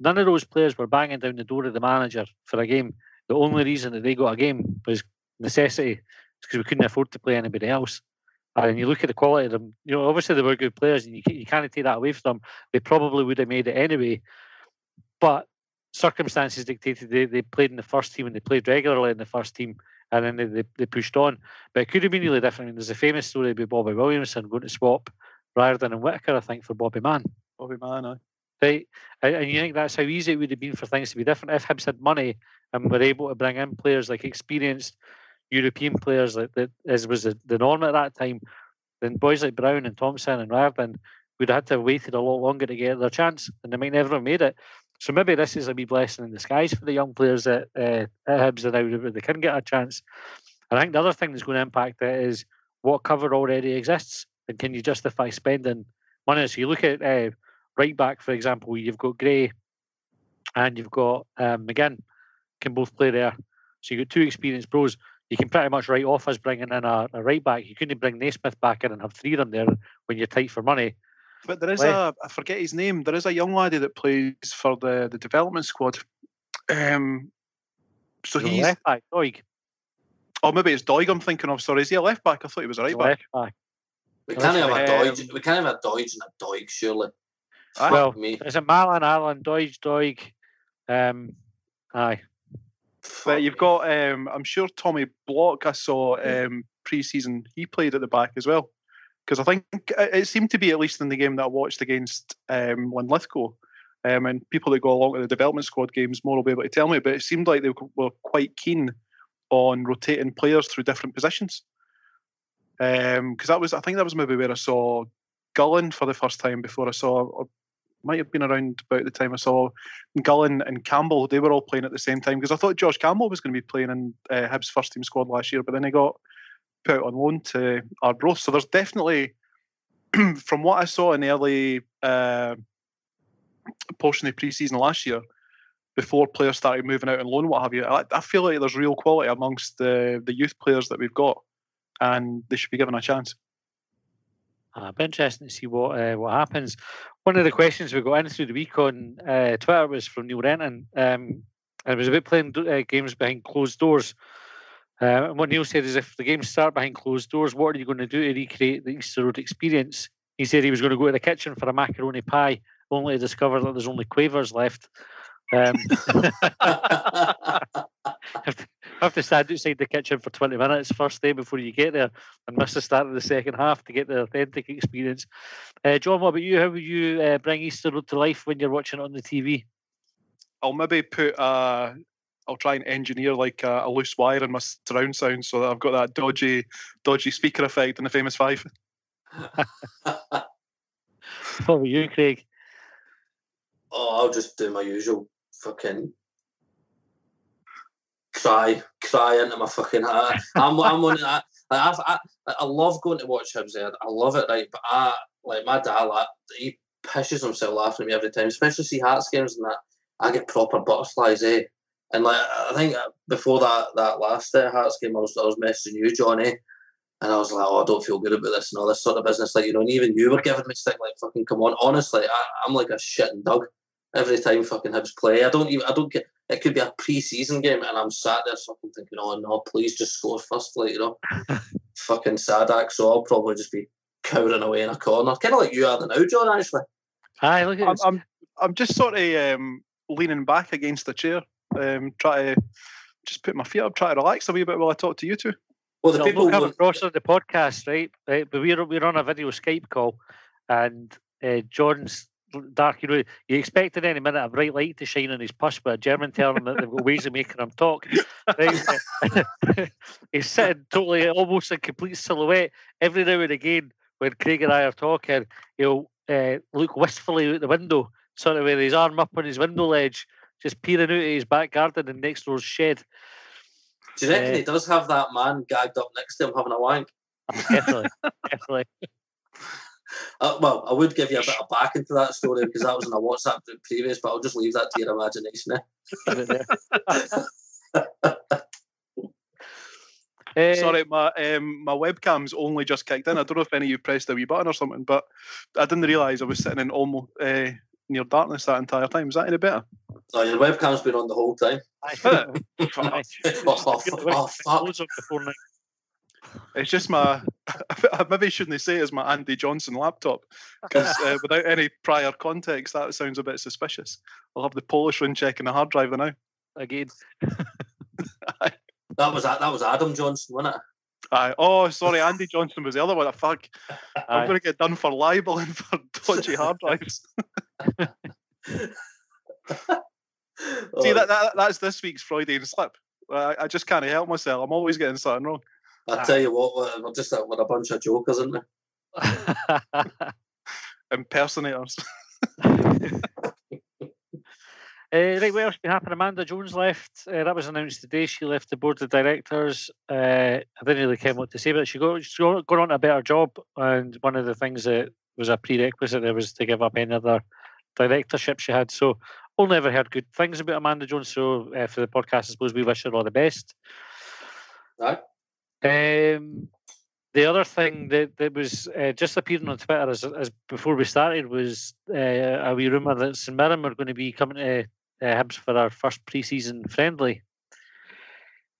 none of those players were banging down the door of the manager for a game. The only reason that they got a game was necessity, because we couldn't afford to play anybody else. Uh, and you look at the quality of them, you know, obviously they were good players, and you, you can't take that away from them. They probably would have made it anyway, but circumstances dictated they, they played in the first team and they played regularly in the first team and then they, they, they, pushed on. But it could have been really different. I mean, there's a famous story about Bobby Williamson going to swap Riordan and Whittaker, I think, for Bobby Mann.
Bobby Mann, aye.
Right, and you think that's how easy it would have been for things to be different if Hibs had money and were able to bring in players like experienced European players like that, as was the, the norm at that time. Then boys like Brown and Thompson and Riordan would have had to have waited a lot longer to get their chance, and they might never have made it. So maybe this is a wee blessing in disguise for the young players at, uh, at Hibs and now they can get a chance. And I think the other thing that's going to impact it is what cover already exists and can you justify spending money? So you look at uh, right back, for example, you've got Gray and you've got um, McGinn can both play there. So you've got two experienced pros. You can pretty much write off as bringing in a, a right back. You couldn't bring Naismith back in and have three of them there when you're tight for money.
But there is a I forget his name. There is a young laddie that plays for the the development squad. Um, so
the
he's
left back, Doig.
Oh, maybe it's Doig I'm thinking of. Sorry, is he a left back? I thought he was a right back.
Left back.
We can't have a
Um,
Doig. We can't have a Doig and a Doig, surely.
Aye.
Well,
Me.
is it Marlon, Allen, Doig, Doig? Um, aye.
But you've got, um, I'm sure Tommy Block. I saw um, pre-season. He played at the back as well, because I think it it seemed to be at least in the game that I watched against um, Linlithgow. Um, and people that go along to the development squad games more will be able to tell me. But it seemed like they were quite keen on rotating players through different positions. Because that was, I think that was maybe where I saw Gullan for the first time before I saw, or might have been around about the time I saw Gullan and Campbell, they were all playing at the same time because I thought Josh Campbell was going to be playing in uh, Hibs first team squad last year, but then he got put on loan to Arbroath. So there's definitely, <clears throat> from what I saw in the early uh, portion of pre-season last year, before players started moving out on loan, what have you, I, I feel like there's real quality amongst the the youth players that we've got, and they should be given a chance.
Uh, be interesting to see what uh, what happens. One of the questions we got in through the week on uh, Twitter was from Neil Renton. Um, and it was about playing uh, games behind closed doors. Uh, and what Neil said is, if the games start behind closed doors, what are you going to do to recreate the Easter Road experience? He said he was going to go to the kitchen for a macaroni pie, only to discover that there's only quavers left. Um, <laughs> <laughs> <laughs> have to stand outside the kitchen for 20 minutes first day before you get there and miss the start of the second half to get the authentic experience. Uh, John, what about you? How will you uh, bring Easter Road to life when you're watching it on the TV?
I'll maybe put uh I'll try and engineer like a, a loose wire in my surround sound so that I've got that dodgy dodgy speaker effect in the famous five. <laughs>
What about you, Craig?
oh, I'll just do my usual fucking cry, cry into my fucking heart. I'm, I'm one of that. I've, I, I love going to watch Hibs. Ed. I love it, right? But I, like my dad, like, he pishes himself laughing at me every time, especially see Hearts games and that. I get proper butterflies, eh? And like, I think before that that last uh, Hearts game, I was, I was messaging you, Johnny, and I was like, oh, I don't feel good about this and all this sort of business. Like, you know, and even you were giving me stick, like, fucking come on. Honestly, I, I'm like a shitting dog every time fucking Hibs play. I don't even, I don't get, it could be a pre-season game and I'm sat there fucking thinking, oh no, please just score first, like, you know, <laughs> fucking Sadak. So I'll probably just be cowering away in a corner, kind of like you are now, John, actually.
Hi, look at
I'm. I'm, I'm just sort of um, leaning back against the chair, um, try to just put my feet up, try to relax a wee bit while I talk to you two.
Well, the
So
people
look up
won't-
across on the podcast, right? Right, but we're we're on a video Skype call, and uh, John's dark. You know, you expect at any minute a bright light to shine on his push, but a German telling him that they've got ways of making him talk. <laughs> Right? <laughs> He's sitting totally almost in complete silhouette. Every now and again, when Craig and I are talking, he'll uh, look wistfully out the window, sort of with his arm up on his window ledge, just peering out at his back garden and next door's shed.
do you reckon
uh,
he does have that man gagged up next to him having a wank?
Definitely, definitely.
Uh, well, I would give you a bit of back into that story because that was in a WhatsApp group previous, but I'll just leave that to your imagination. Eh?
Put it there. Eh,
Sorry, my um, my webcam's only just kicked in. I don't know if any of you pressed the wee button or something, but I didn't realise I was sitting in almost uh, near darkness that entire time. Is that any better?
Oh, your webcam's been on the whole time.
aye.
Fuck.
Aye.
Oh, oh, oh, fuck.
closed up before night.
It's just my. <laughs> I maybe shouldn't say it's my Andy Johnson laptop because uh, <laughs> without any prior context, that sounds a bit suspicious. I'll have the Polish one checking the hard drive now.
again. <laughs>
That was that was Adam Johnson, wasn't it?
Aye. Oh, sorry, Andy Johnson was the other one. Fuck, I'm going to get done for libel and for dodgy hard drives. See,
Oh,
that, that that's this week's Freudian slip. I, I just can't help myself. I'm always getting something wrong.
I tell you what, we're- just a, we're a bunch of jokers, isn't we? <laughs>
Impersonators.
Uh, <laughs> right, what else been happening? Amanda Jones left. Uh, that was announced today. She left the board of directors. Uh, I didn't really care what to say, but she got she's gone on to a better job. And one of the things that was a prerequisite there was to give up any other directorship she had. So only ever heard good things about Amanda Jones. So uh, for the podcast, I suppose we wish her all the best.
Aye.
Um, the other thing that, that was uh, just appearing on Twitter as, as before we started was uh, a wee rumour that St Mirren were going to be coming to uh, Hibs for our first pre-season friendly.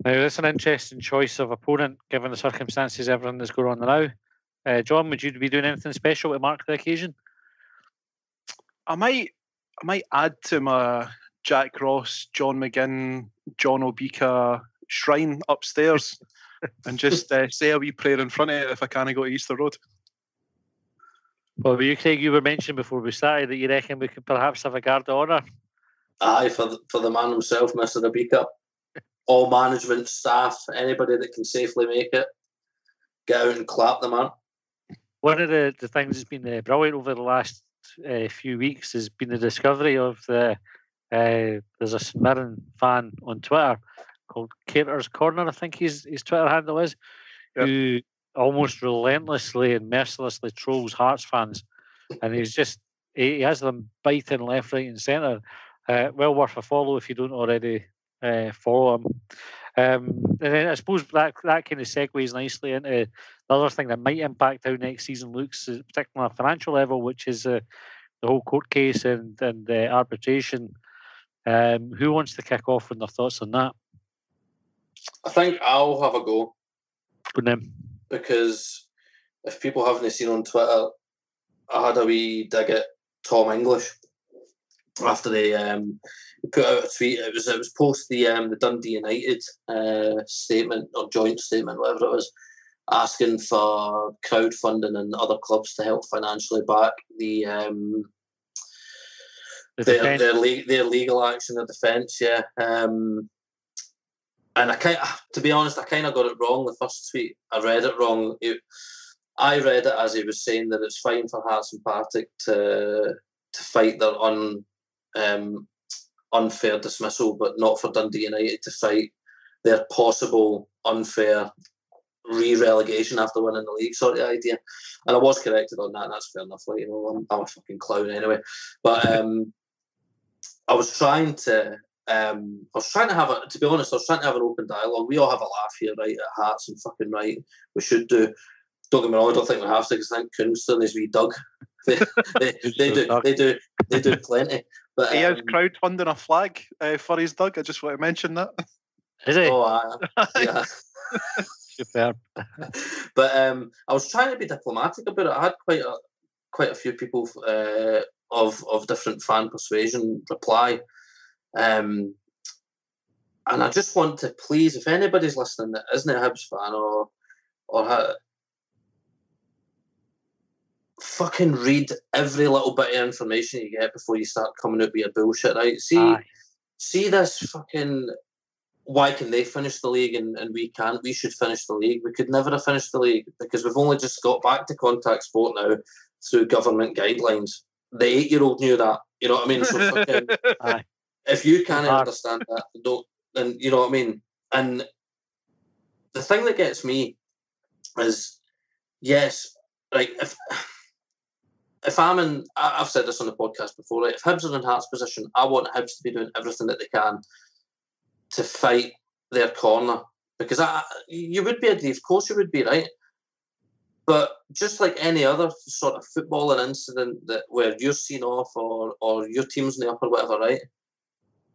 Now that's an interesting choice of opponent given the circumstances, everything that's going on now. Uh, John, would you be doing anything special to mark the occasion?
I might, I might add to my Jack Ross, John McGinn, John Obika shrine upstairs, and just uh, say a wee prayer in front of it if I can't go to Easter Road.
Well, you, Craig, you were mentioning before we started that you reckon we could perhaps have a guard of honour.
Aye, for the, for the man himself, Mr. Obika. All management, staff, anybody that can safely make it, get out and clap the man.
One of the, the things that's been uh, brilliant over the last uh, few weeks has been the discovery of the uh, there's a St Mirren fan on Twitter called Cater's Corner, I think his his Twitter handle is, yep. who almost relentlessly and mercilessly trolls Hearts fans, and he's just he, he has them biting left, right, and centre. Uh, well worth a follow if you don't already uh, follow him. Um, and then I suppose that that kind of segues nicely into the other thing that might impact how next season looks, particularly on a financial level, which is uh, the whole court case and and uh, arbitration. Um, who wants to kick off with their thoughts on that?
I think I'll have a go.
Good name.
Because if people haven't seen on Twitter, I had a wee dig at Tom English after they um, put out a tweet. It was it was post the um, the Dundee United uh, statement or joint statement, whatever it was, asking for crowdfunding and other clubs to help financially back the um, the their, their, their legal action, their defence. Yeah. Um, and I kind to be honest, I kind of got it wrong. The first tweet, I read it wrong. It, I read it as he was saying that it's fine for Hearts and Partick to to fight their un, um, unfair dismissal, but not for Dundee United to fight their possible unfair re-relegation after winning the league sort of idea. And I was corrected on that, and that's fair enough. Like, you know, I'm, I'm a fucking clown anyway. But um, I was trying to um, I was trying to have a, to be honest, I was trying to have an open dialogue. We all have a laugh here, right, at Hearts and fucking right. We should do. Don't get me wrong, I don't think we have to because I think Kunston is wee Doug. <laughs> they, they, they do, they do, they do plenty. But
he um, is crowdfunding a flag uh, for his Doug. I just want to mention that.
Is he?
Oh, uh, <laughs> yeah.
Superb. <laughs>
but um, I was trying to be diplomatic about it. I had quite a quite a few people uh, of of different fan persuasion reply. Um, and I just want to please, if anybody's listening that isn't a Hibs fan or or ha- fucking read every little bit of information you get before you start coming out with your bullshit, right? See, Aye. see this fucking. Why can they finish the league and, and we can't? We should finish the league. We could never have finished the league because we've only just got back to contact sport now through government guidelines the eight year old knew that. You know what I mean? So fucking, <laughs> if you can't understand that, don't then you know what I mean. And the thing that gets me is, yes, like if if I'm in, I've said this on the podcast before. Right? If Hibs are in Hearts' position, I want Hibs to be doing everything that they can to fight their corner because I, you would be aggrieved. Of course, you would be right. But just like any other sort of footballing incident that where you're seen off or or your team's in the up or whatever, right?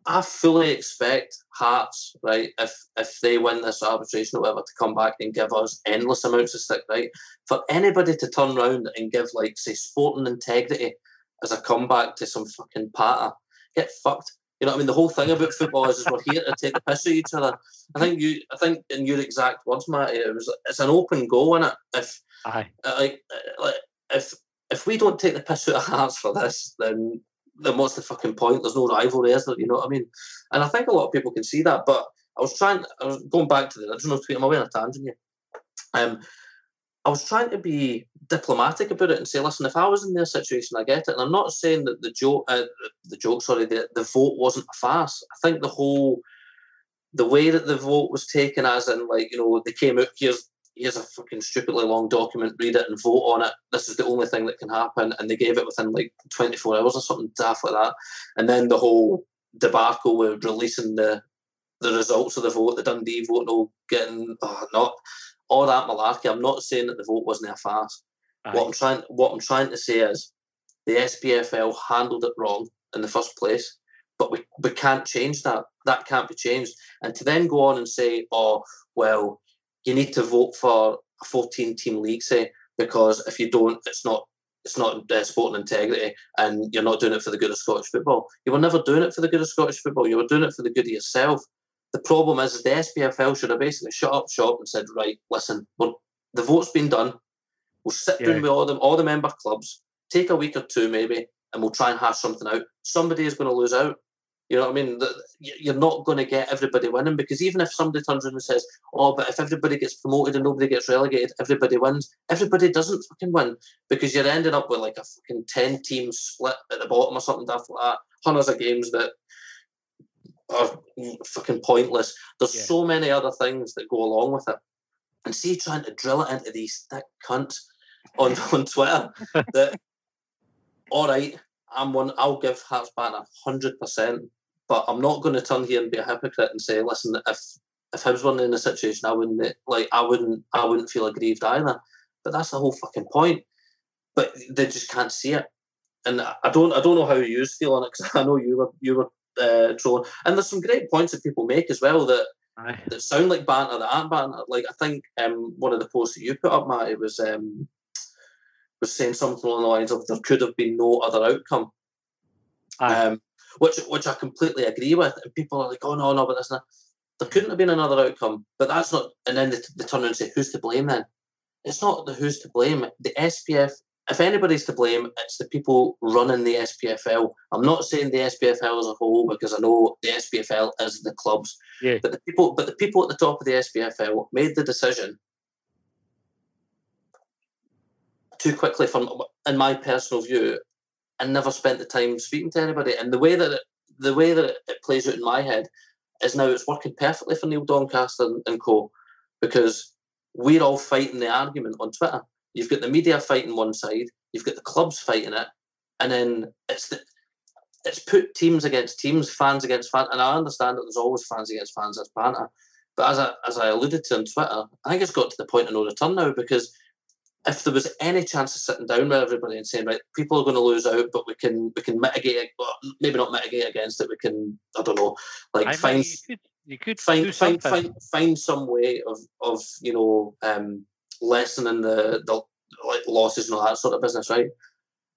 I fully expect Hearts, right, if if they win this arbitration or whatever, to come back and give us endless amounts of stick, right? For anybody to turn around and give like say sporting integrity as a comeback to some fucking patter, get fucked. You know what I mean? The whole thing about football is, is we're here to take the piss of each other. I think you, I think in your exact words, Matt, it was it's an open goal in it. If
Aye.
Uh, like, uh, like if if we don't take the piss out of Hearts for this, then then what's the fucking point? There's no rivalry, is there? You know what I mean? And I think a lot of people can see that. But I was trying. I was going back to the original tweet. I'm away on a tangent here. Um, I was trying to be diplomatic about it and say, listen, if I was in their situation, I get it. And I'm not saying that the joke, uh, the joke, sorry, the, the vote wasn't a farce. I think the whole, the way that the vote was taken, as in like you know, they came out here's here's a fucking stupidly long document, read it and vote on it. This is the only thing that can happen. And they gave it within like 24 hours or something daft like that. And then the whole debacle with releasing the the results of the vote, the Dundee vote, all getting oh, not all that malarkey. I'm not saying that the vote wasn't a farce. What I'm trying what I'm trying to say is the SPFL handled it wrong in the first place. But we, we can't change that. That can't be changed. And to then go on and say, oh, well, you need to vote for a 14 team league, say, because if you don't, it's not it's not uh, sporting integrity, and you're not doing it for the good of Scottish football. You were never doing it for the good of Scottish football. You were doing it for the good of yourself. The problem is the SPFL should have basically shut up shop and said, right, listen, the vote's been done. We'll sit yeah. down with all the all the member clubs, take a week or two maybe, and we'll try and hash something out. Somebody is going to lose out. You know what I mean? You're not going to get everybody winning because even if somebody turns around and says, "Oh, but if everybody gets promoted and nobody gets relegated, everybody wins," everybody doesn't fucking win because you're ending up with like a fucking ten team split at the bottom or something like that. Hundreds of games that are fucking pointless. There's yeah. so many other things that go along with it, and see trying to drill it into these thick cunts on <laughs> on Twitter that <laughs> all right, I'm one. I'll give Hearts Banter hundred percent, but I'm not going to turn here and be a hypocrite and say, listen, if if Hibs weren't in a situation, I wouldn't like. I wouldn't. I wouldn't feel aggrieved either. But that's the whole fucking point. But they just can't see it, and I don't. I don't know how you feel on it because <laughs> I know you were you were uh, trolling, and there's some great points that people make as well that. Aye. That sound like banter that aren't banter. Like I think um, one of the posts that you put up, Matt, it was um, was saying something along the lines of there could have been no other outcome. Um, which which I completely agree with. And people are like, oh no, no, but that's not there couldn't have been another outcome. But that's not and then they, they turn and say, Who's to blame then? It's not the who's to blame. The SPF if anybody's to blame, it's the people running the SPFL. I'm not saying the SPFL as a whole because I know the SPFL is the clubs.
Yeah.
But the people, but the people at the top of the SPFL made the decision too quickly from in my personal view and never spent the time speaking to anybody and the way that it, the way that it, plays out in my head is now it's working perfectly for Neil Doncaster and, and co because we're all fighting the argument on Twitter you've got the media fighting one side you've got the clubs fighting it and then it's the it's put teams against teams, fans against fans, and I understand that there's always fans against fans. That's banter, but as I as I alluded to on Twitter, I think it's got to the point of no return now because if there was any chance of sitting down with everybody and saying, right, people are going to lose out, but we can we can mitigate, well, maybe not mitigate against it. We can, I don't know, like I find
you could, you could
find find, find find some way of of you know um, lessening the the like losses and all that sort of business, right?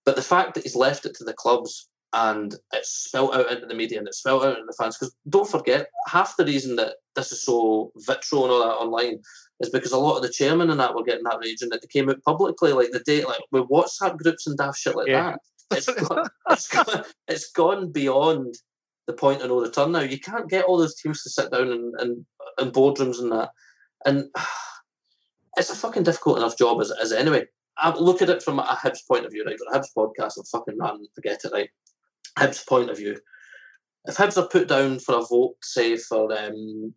But the fact that he's left it to the clubs and it's spelt out into the media and it's spelt out into the fans, because don't forget, half the reason that this is so vitriol and all that online is because a lot of the chairman and that were getting that rage and that they came out publicly like the day like with WhatsApp groups and daft shit like yeah. that. It's gone, <laughs> it's, gone, it's gone beyond the point of no return now. You can't get all those teams to sit down and and, and boardrooms and that. And <sighs> it's a fucking difficult enough job as it is anyway. I look at it from a Hibs point of view, right? For a Hibs podcast, I'll fucking run forget it, right? Hibs point of view. If Hibs are put down for a vote, say for um,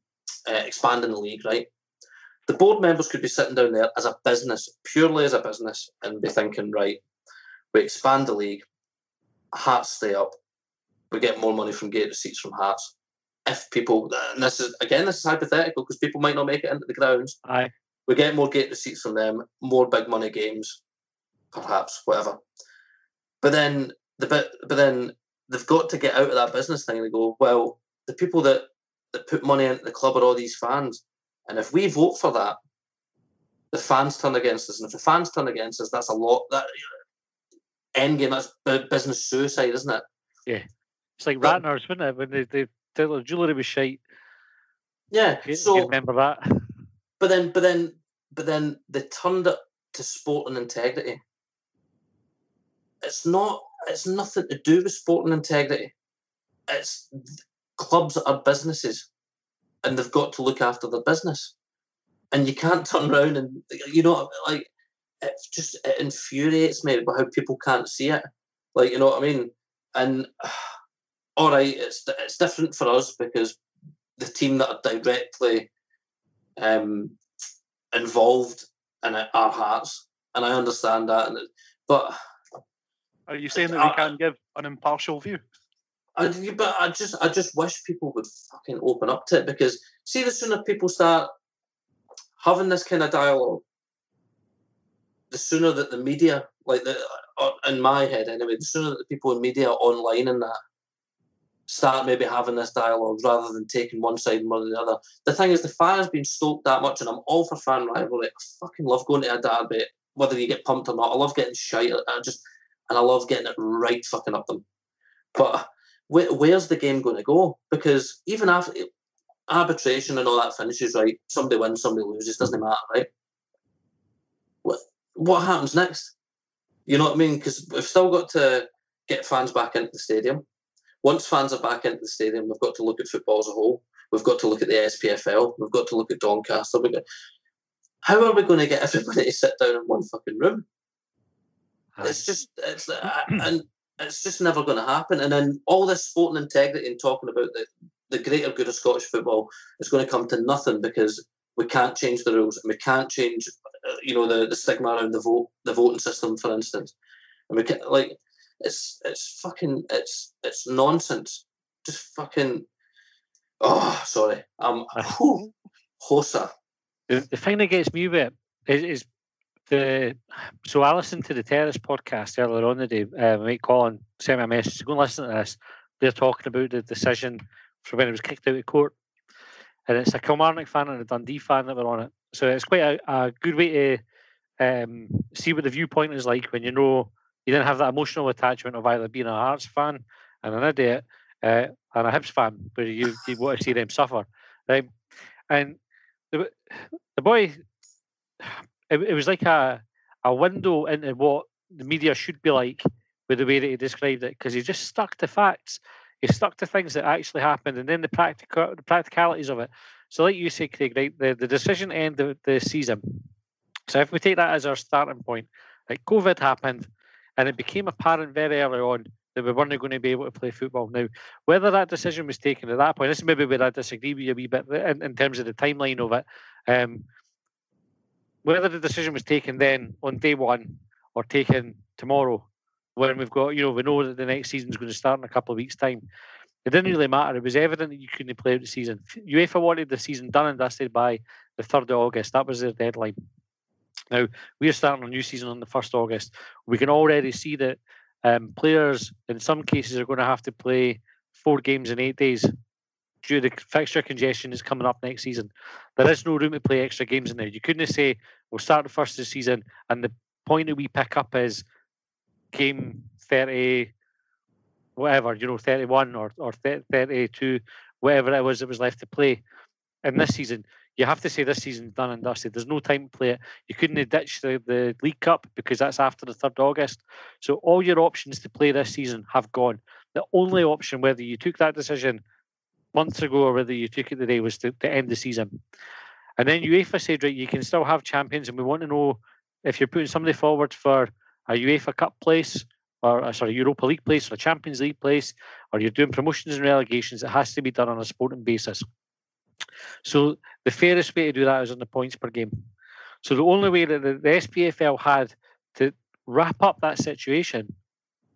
uh, expanding the league, right? The board members could be sitting down there as a business, purely as a business, and be thinking, right, we expand the league, Hearts stay up, we get more money from gate receipts from Hearts. If people, and this is again, this is hypothetical because people might not make it into the grounds.
Aye.
We get more gate receipts from them, more big money games, perhaps, whatever. But then the bit, but then they've got to get out of that business thing and go, well, the people that that put money into the club are all these fans. And if we vote for that, the fans turn against us. And if the fans turn against us, that's a lot. That end game, that's business suicide, isn't it?
Yeah. It's like but, Ratners, wasn't it? When they, they tell the jewellery was shite.
Yeah.
You,
so
you remember that. <laughs>
But then but then but then they turned it to sport and integrity. It's not it's nothing to do with sport and integrity. It's clubs are businesses and they've got to look after their business. And you can't <laughs> turn around and you know like it just it infuriates me about how people can't see it. Like you know what I mean? And <sighs> all right, it's it's different for us because the team that are directly um, involved in it are Hearts, and I understand that. And but
are you saying that we can't give an impartial view?
I, but I just I just wish people would fucking open up to it because see the sooner people start having this kind of dialogue, the sooner that the media, like the uh, in my head anyway, the sooner that the people in media online and that start maybe having this dialogue rather than taking one side more than the other. The thing is, the fire's been stoked that much, and I'm all for fan rivalry. I fucking love going to a derby whether you get pumped or not. I love getting shite. I just and I love getting it right fucking up them. But where, where's the game going to go? Because even after arbitration and all that finishes, right? Somebody wins, somebody loses, doesn't matter, right? What what happens next? You know what I mean? Because we've still got to get fans back into the stadium. Once fans are back into the stadium, we've got to look at football as a whole. We've got to look at the SPFL. We've got to look at Doncaster. Got, how are we going to get <laughs> everybody to sit down in one fucking room? It's just it's <clears throat> uh, and it's just never going to happen. And then all this sporting integrity and talking about the the greater good of Scottish football is going to come to nothing because we can't change the rules and we can't change, uh, you know, the, the stigma around the vote, the voting system, for instance. And we can like, it's it's fucking it's it's nonsense. Just fucking. Oh, sorry. Um, <laughs> Hosa.
The, the thing that gets me with it is, is the so I listened to the Terrace podcast earlier on the day. Uh, Mike Collin sent me a message. Go and listen to this. They're talking about the decision for when it was kicked out of court. And it's a Kilmarnock fan and a Dundee fan that were on it. So it's quite a, a good way to um, see what the viewpoint is like when you know you didn't have that emotional attachment of either being a Hearts fan and an idiot uh, and a Hibs fan, where you, you want to see them suffer. Right? And the, the boy, it, it was like a, a window into what the media should be like with the way that he described it, because he just stuck to facts. He stuck to things that actually happened, and then the practical the practicalities of it. So, like you say, Craig, right, the, the decision end the, the season. So, if we take that as our starting point, like COVID happened, and it became apparent very early on that we weren't going to be able to play football. Now, whether that decision was taken at that point, this is maybe where I disagree with you a wee bit in, in terms of the timeline of it. Um, whether the decision was taken then on day one or taken tomorrow when we've got, you know, we know that the next season's going to start in a couple of weeks' time. It didn't really matter. It was evident that you couldn't play out the season. UEFA wanted the season done and dusted by the 3rd of August. That was their deadline. Now, we're starting a new season on the 1st of August. We can already see that um, players, in some cases, are going to have to play four games in eight days due to fixture congestion is coming up next season. There is no room to play extra games in there. You couldn't say we'll start the first of the season and the point that we pick up is game 30, whatever, you know, 31 or, or 32, whatever it was that was left to play in this season. You have to say this season's done and dusted. There's no time to play it. You couldn't ditch the, the League Cup because that's after the 3rd August. So all your options to play this season have gone. The only option, whether you took that decision months ago or whether you took it today, was to, to end the season. And then UEFA said, right, you can still have champions, and we want to know if you're putting somebody forward for a UEFA Cup place or a sorry Europa League place or a Champions League place, or you're doing promotions and relegations, it has to be done on a sporting basis. So the fairest way to do that is on the points per game. So the only way that the, the SPFL had to wrap up that situation,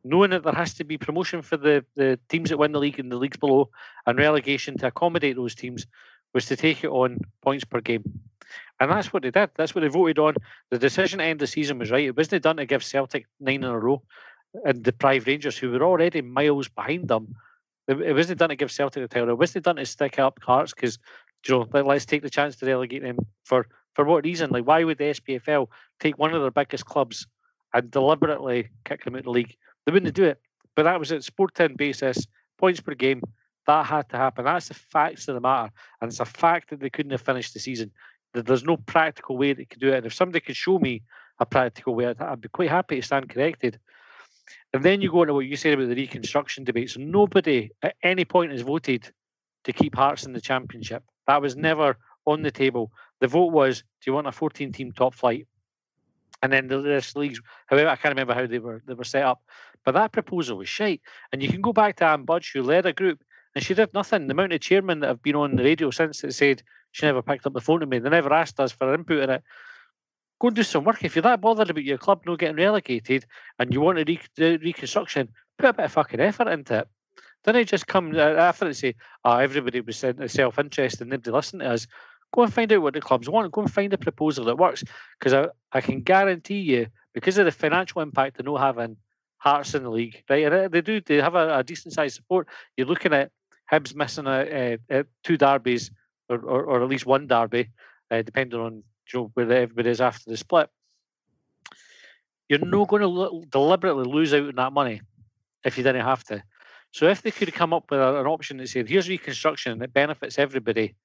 knowing that there has to be promotion for the, the teams that win the league and the leagues below, and relegation to accommodate those teams, was to take it on points per game. And that's what they did. That's what they voted on. The decision to end the season was right. It wasn't done to give Celtic nine in a row and deprive Rangers, who were already miles behind them. It wasn't done to give Celtic the title. It wasn't done to stick up Hearts because, you know, let's take the chance to relegate them for for what reason? Like, why would the SPFL take one of their biggest clubs and deliberately kick them out of the league? They wouldn't do it. But that was at sport 10 basis, points per game. That had to happen. That's the facts of the matter. And it's a fact that they couldn't have finished the season. There's no practical way they could do it. And if somebody could show me a practical way, I'd, I'd be quite happy to stand corrected. And then you go into what you said about the reconstruction debate. So nobody at any point has voted to keep Hearts in the championship. That was never on the table. The vote was, do you want a 14 team top flight? And then the rest leagues, however, I can't remember how they were they were set up. But that proposal was shite. And you can go back to Anne Budge, who led a group, and she did nothing. The amount of chairmen that have been on the radio since it said she never picked up the phone to me. They never asked us for input in it. Go and do some work. If you're that bothered about your club not getting relegated and you want a re- reconstruction, put a bit of fucking effort into it. Then I just come uh, after and say, oh, everybody was self interest and nobody listened to us. Go and find out what the clubs want. Go and find a proposal that works. Because I, I can guarantee you, because of the financial impact of not having Hearts in the league, right? And they do, they have a, a decent sized support. You're looking at Hibs missing a, a, a two derbies or, or, or at least one derby, uh, depending on you know, where everybody is after the split. you're not going to lo- deliberately lose out on that money if you didn't have to. So if they could come up with an option that said, here's reconstruction it benefits everybody,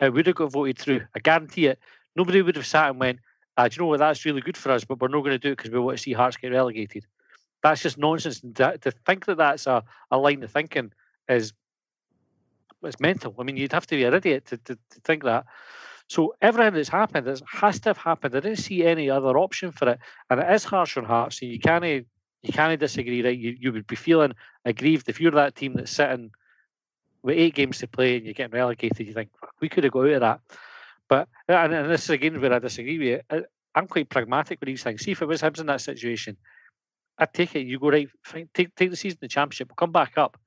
it would have got voted through. I guarantee it. Nobody would have sat and went, ah, do you know what, that's really good for us, but we're not going to do it because we want to see Hearts get relegated. That's just nonsense. To, to think that that's a, a line of thinking is it's mental. I mean, you'd have to be an idiot to, to, to think that. So everything that's happened is, has to have happened. I didn't see any other option for it, and it is harsh on Hearts. So you can't you can't disagree, right? You you would be feeling aggrieved if you're that team that's sitting with eight games to play and you're getting relegated. You think we could have got out of that. But uh, and, and this is again where I disagree with you. Uh, I'm quite pragmatic with these things. See if it was Hibs in that situation, I'd take it. You go right, fine, take take the season, the championship, we'll come back up.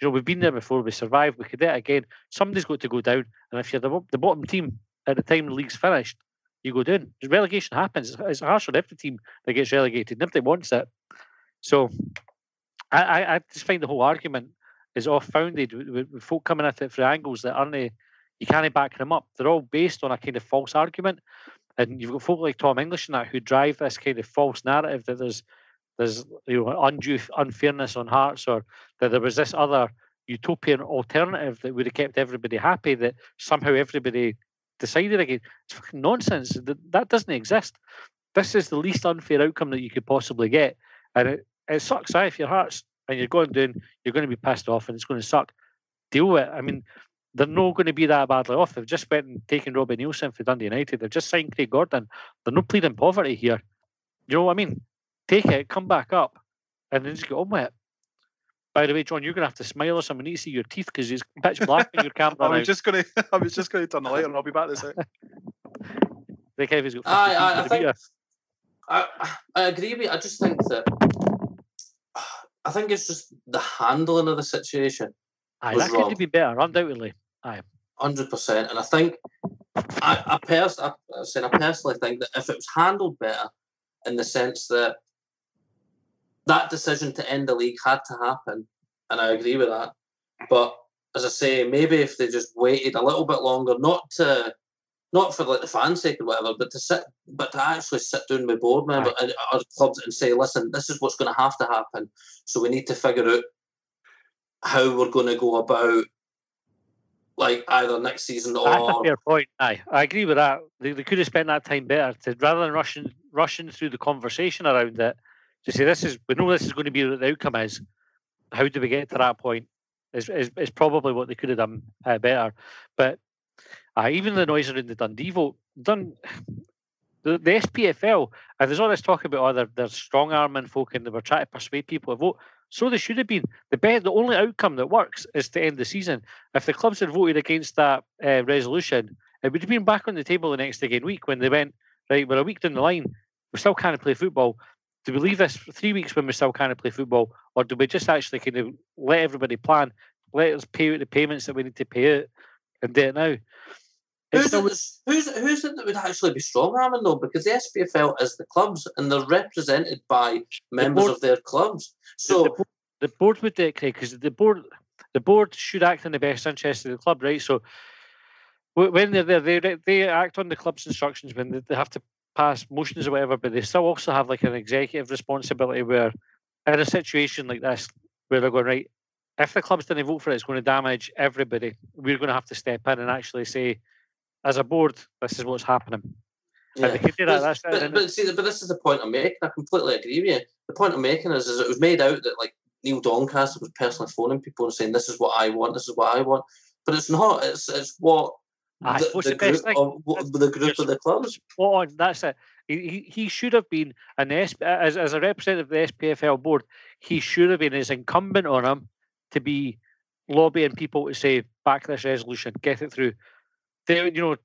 You know, we've been there before. We survived. We could do it again. Somebody's got to go down, and if you're the, the bottom team at the time the league's finished, you go down. Relegation happens. It's, it's harsh on every team that gets relegated. Nobody wants it. So I, I, I just find the whole argument is off founded with, with, folk coming at it from angles that aren't you can't back them up. They're all based on a kind of false argument. And you've got folk like Tom English and that who drive this kind of false narrative that there's there's you know undue unfairness on Hearts or that there was this other utopian alternative that would have kept everybody happy that somehow everybody decided again. It's fucking nonsense. That, that doesn't exist. This is the least unfair outcome that you could possibly get. And it, it sucks. Eh? If your heart's and you're going down, you're going to be pissed off and it's going to suck. Deal with it. I mean, they're not going to be that badly off. They've just went and taken Robbie Neilson for Dundee United. They've just signed Craig Gordon. They're not pleading poverty here. You know what I mean? Take it, come back up, and then just get on with it. By the way, John, you're gonna have to smile or something. We need to see your teeth because it's pitch black in your camera. <laughs>
I was just gonna, <laughs> I was just gonna turn the light on. I'll be back this second.
The Kevin's got.
I, I, I think, I, I agree with you. I just think that I think it's just the handling of the situation.
Aye, that could have been better, undoubtedly. Aye.
Hundred percent. And I think I, I, pers- I, I, I personally think that if it was handled better, in the sense that that decision to end the league had to happen, and I agree with that. But as I say, maybe if they just waited a little bit longer, not to not for like the fans' sake or whatever, but to sit, but to actually sit down with board members and our clubs and say, listen, this is what's going to have to happen. So we need to figure out how we're going to go about like either next season or.
That's a fair point. Aye, I agree with that. They, they could have spent that time better to rather than rushing rushing through the conversation around it to say this is we know this is going to be what the outcome is. How do we get to that point? Is is, is probably what they could have done uh, better. But uh, even the noise around the Dundee vote, done the, the SPFL, and there's all this talk about oh, they're, they're strong arming folk and they were trying to persuade people to vote. So they should have been. The best, the only outcome that works is to end the season. If the clubs had voted against that uh, resolution, it would have been back on the table the next again week when they went right. We're a week down the line. We still can't play football. Do we leave this for three weeks when we still can't play football, or do we just actually kind of let everybody plan, let us pay out the payments that we need to pay out, and do it now?
Who's it, who's, who's it that would actually be strong arming though? Because the SPFL is the clubs and they're represented by members the board, of their clubs. So
the, the, the board would Craig, because the board the board should act in the best interest of the club, right? So when they're there, they they act on the club's instructions when they, they have to pass motions or whatever, but they still also have like an executive responsibility where in a situation like this where they're going right if the clubs didn't vote for it, it's going to damage everybody. We're going to have to step in and actually say, as a board, this is what's happening.
Yeah. That, but, but, but, see, but this is the point I'm making. I completely agree with you. The point I'm making is, is it was made out that like Neil Doncaster was personally phoning people and saying, "This is what I want. This is what I want." But it's not. It's it's what the, the, the, group of, what, the group of the clubs.
on, that's it. He, he should have been an SP, as as a representative of the SPFL board. He should have been. It's incumbent on him to be lobbying people to say back this resolution, get it through they, you know,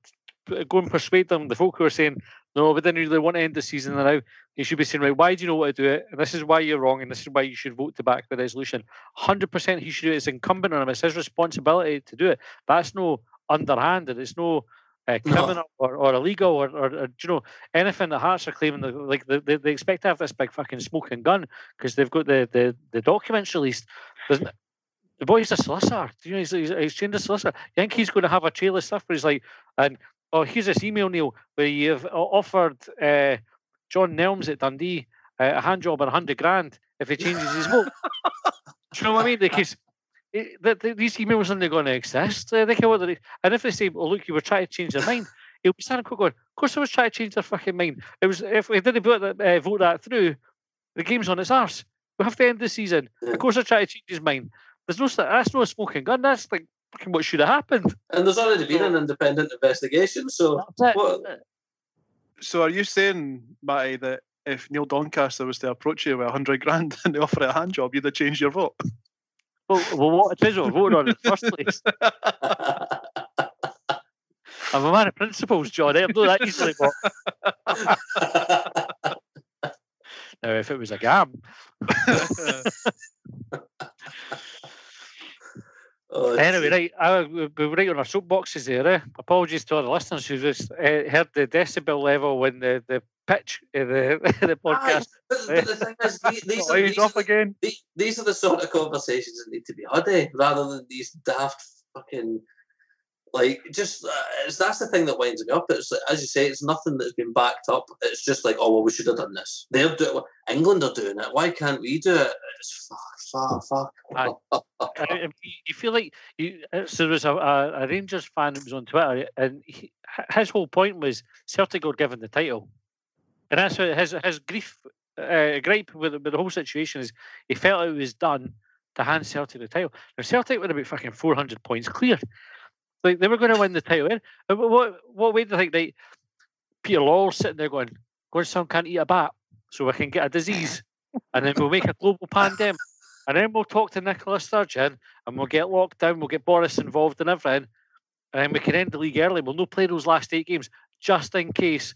go and persuade them. The folk who are saying, no, we didn't really want to end the season now. You should be saying, right, why do you know what to do it? And this is why you're wrong, and this is why you should vote to back the resolution. 100% he should do it. It's incumbent on him. It's his responsibility to do it. That's no underhanded. It's no uh, criminal no. or, or illegal or, or, or, you know anything that Hearts are claiming. That, like they, they, expect to have this big fucking smoking gun because they've got the, the, the documents released. There's, the boy's a solicitor. You know, he's, he's, he's trained a solicitor. You think he's going to have a trail of stuff where he's like, and oh, here's this email, Neil, where you've offered uh, John Nelms at Dundee a hand job or a hundred grand if he changes his vote. Do you know what I mean? Because the, the, these emails aren't going to exist. Uh, they what and if they say, "Oh, look, you were trying to change their mind," he'll be standing going, "Of course, I was trying to change their fucking mind. It was if we didn't vote that, uh, vote that through, the game's on its arse. We have to end the season. Of course, I tried to change his mind. There's no that's no smoking gun. That's like fucking what should have happened.
And there's already been an independent investigation. So, what,
so are you saying, Matty, that if Neil Doncaster was to approach you with a hundred grand <laughs> and they offer a hand job, you'd have changed your vote?
Well, well what it is what voted on in the first place. <laughs> I'm a man of principles, John. I'm not that easily <laughs> now, if it was a gam. Oh, anyway, right, I, we were right on our soapboxes there. Eh? Apologies to all the listeners who just uh, heard the decibel level when the, the pitch <laughs> of <laughs> the, the podcast.
but, but, the thing is, these, <laughs> these, are, these, are, again. These, these, are the sort of conversations that need to be had, eh? rather than these daft fucking like, just uh, that's the thing that winds me up. It's as you say, it's nothing that's been backed up. It's just like, oh well, we should have done this. They're doing England are doing it. Why can't we do it? It's fuck, fuck, fuck.
I, you feel like you. Uh, so there was a, a, Rangers fan that was on Twitter, and he, his whole point was Celtic were given the title, and that's what his his grief, uh, gripe with, with the whole situation is he felt it was done to hand Celtic the title. Now Celtic were about fucking four hundred points clear. Like they were going to win the title. What what way do you think? Like Peter Lawwell sitting there going, "Son can't eat a bat, so we can get a disease, and then we'll make a global pandemic, and then we'll talk to Nicola Sturgeon, and we'll get locked down. We'll get Boris involved in everything, and then we can end the league early. We'll not play those last eight games just in case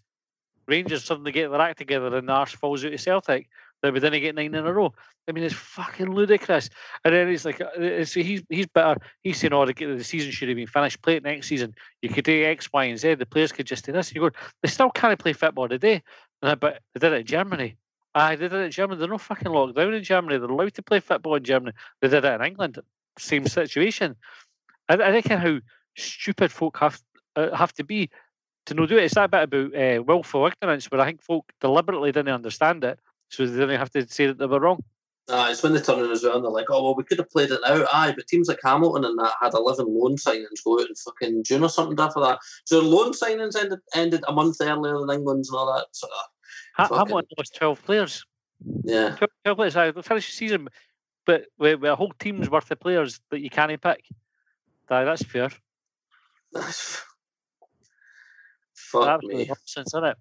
Rangers suddenly get their act together and the arse falls out of Celtic that we didn't get nine in a row. I mean, it's fucking ludicrous. And then he's like, uh, so he's he's better. He's saying, oh, the, the season should have been finished. Play it next season. You could do X, Y, and Z. The players could just do this. You go, they still can't play football today. But they did it in Germany. Aye, they did it in Germany. They're no fucking lockdown in Germany. They're allowed to play football in Germany. They did it in England. Same situation. I, I think how stupid folk have uh, have to be to not do it. It's that bit about uh, willful ignorance where I think folk deliberately didn't understand it so they didn't have to say that they were wrong.
Uh, it's when they turn it around, they're like, oh, well, we could have played it out. Aye, but teams like Hamilton and that had 11 loan signings go out in fucking June or something after that. So loan signings ended ended a month earlier than England's and all that. So,
ha- Hamilton lost 12 players.
Yeah.
12, 12 players. I finished the season, but with, with, a whole team's worth of players that you can't pick. Aye, that's fair.
Fuck
that's
me.
Nonsense, isn't it?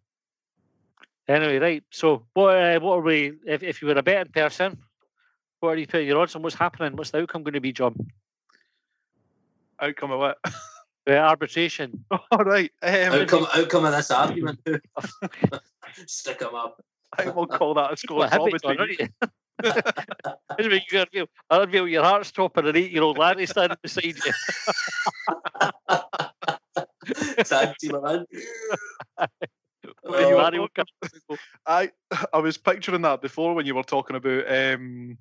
Anyway, right. So, what uh, what are we? If, if you were a betting person, what are you putting your odds on? What's happening? What's the outcome going to be, John?
Outcome of what?
The arbitration. <laughs>
All right. Um,
outcome outcome of this argument. <laughs> Stick them up.
I will call that a score.
Commentary. you got feel. I feel your heart stopping an eight-year-old laddie standing beside you. <laughs>
Tag team, man. <laughs>
Uh, <laughs> I I was picturing that before when you were talking about um,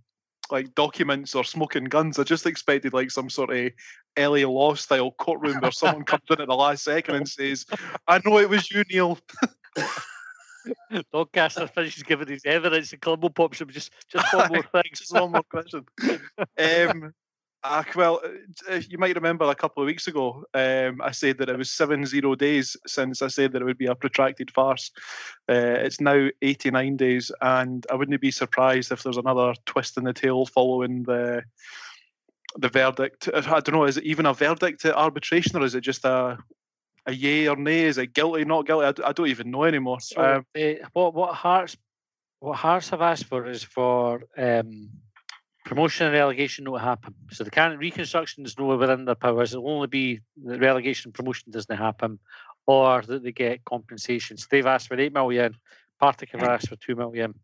like documents or smoking guns. I just expected like some sort of LA Law style courtroom where someone comes in at the last second and says, "I know it was you, Neil." <laughs>
Doncaster finishes giving his evidence, and Columbo pops up just just one more <laughs> thing,
just one more question. um, uh, well, uh, you might remember a couple of weeks ago, um, I said that it was seven zero days since I said that it would be a protracted farce. Uh, it's now 89 days, and I wouldn't be surprised if there's another twist in the tail following the the verdict. I don't know, is it even a verdict at arbitration, or is it just a a yay or nay? Is it guilty, not guilty? I, I don't even know anymore.
So, um, uh, what what Hearts what Hearts have asked for is for. Um, promotion and relegation not happen. So the can't reconstruction is nowhere within their powers. It'll only be the relegation promotion doesn't happen, or that they get compensations. They've asked for eight million. Partick have asked for two million.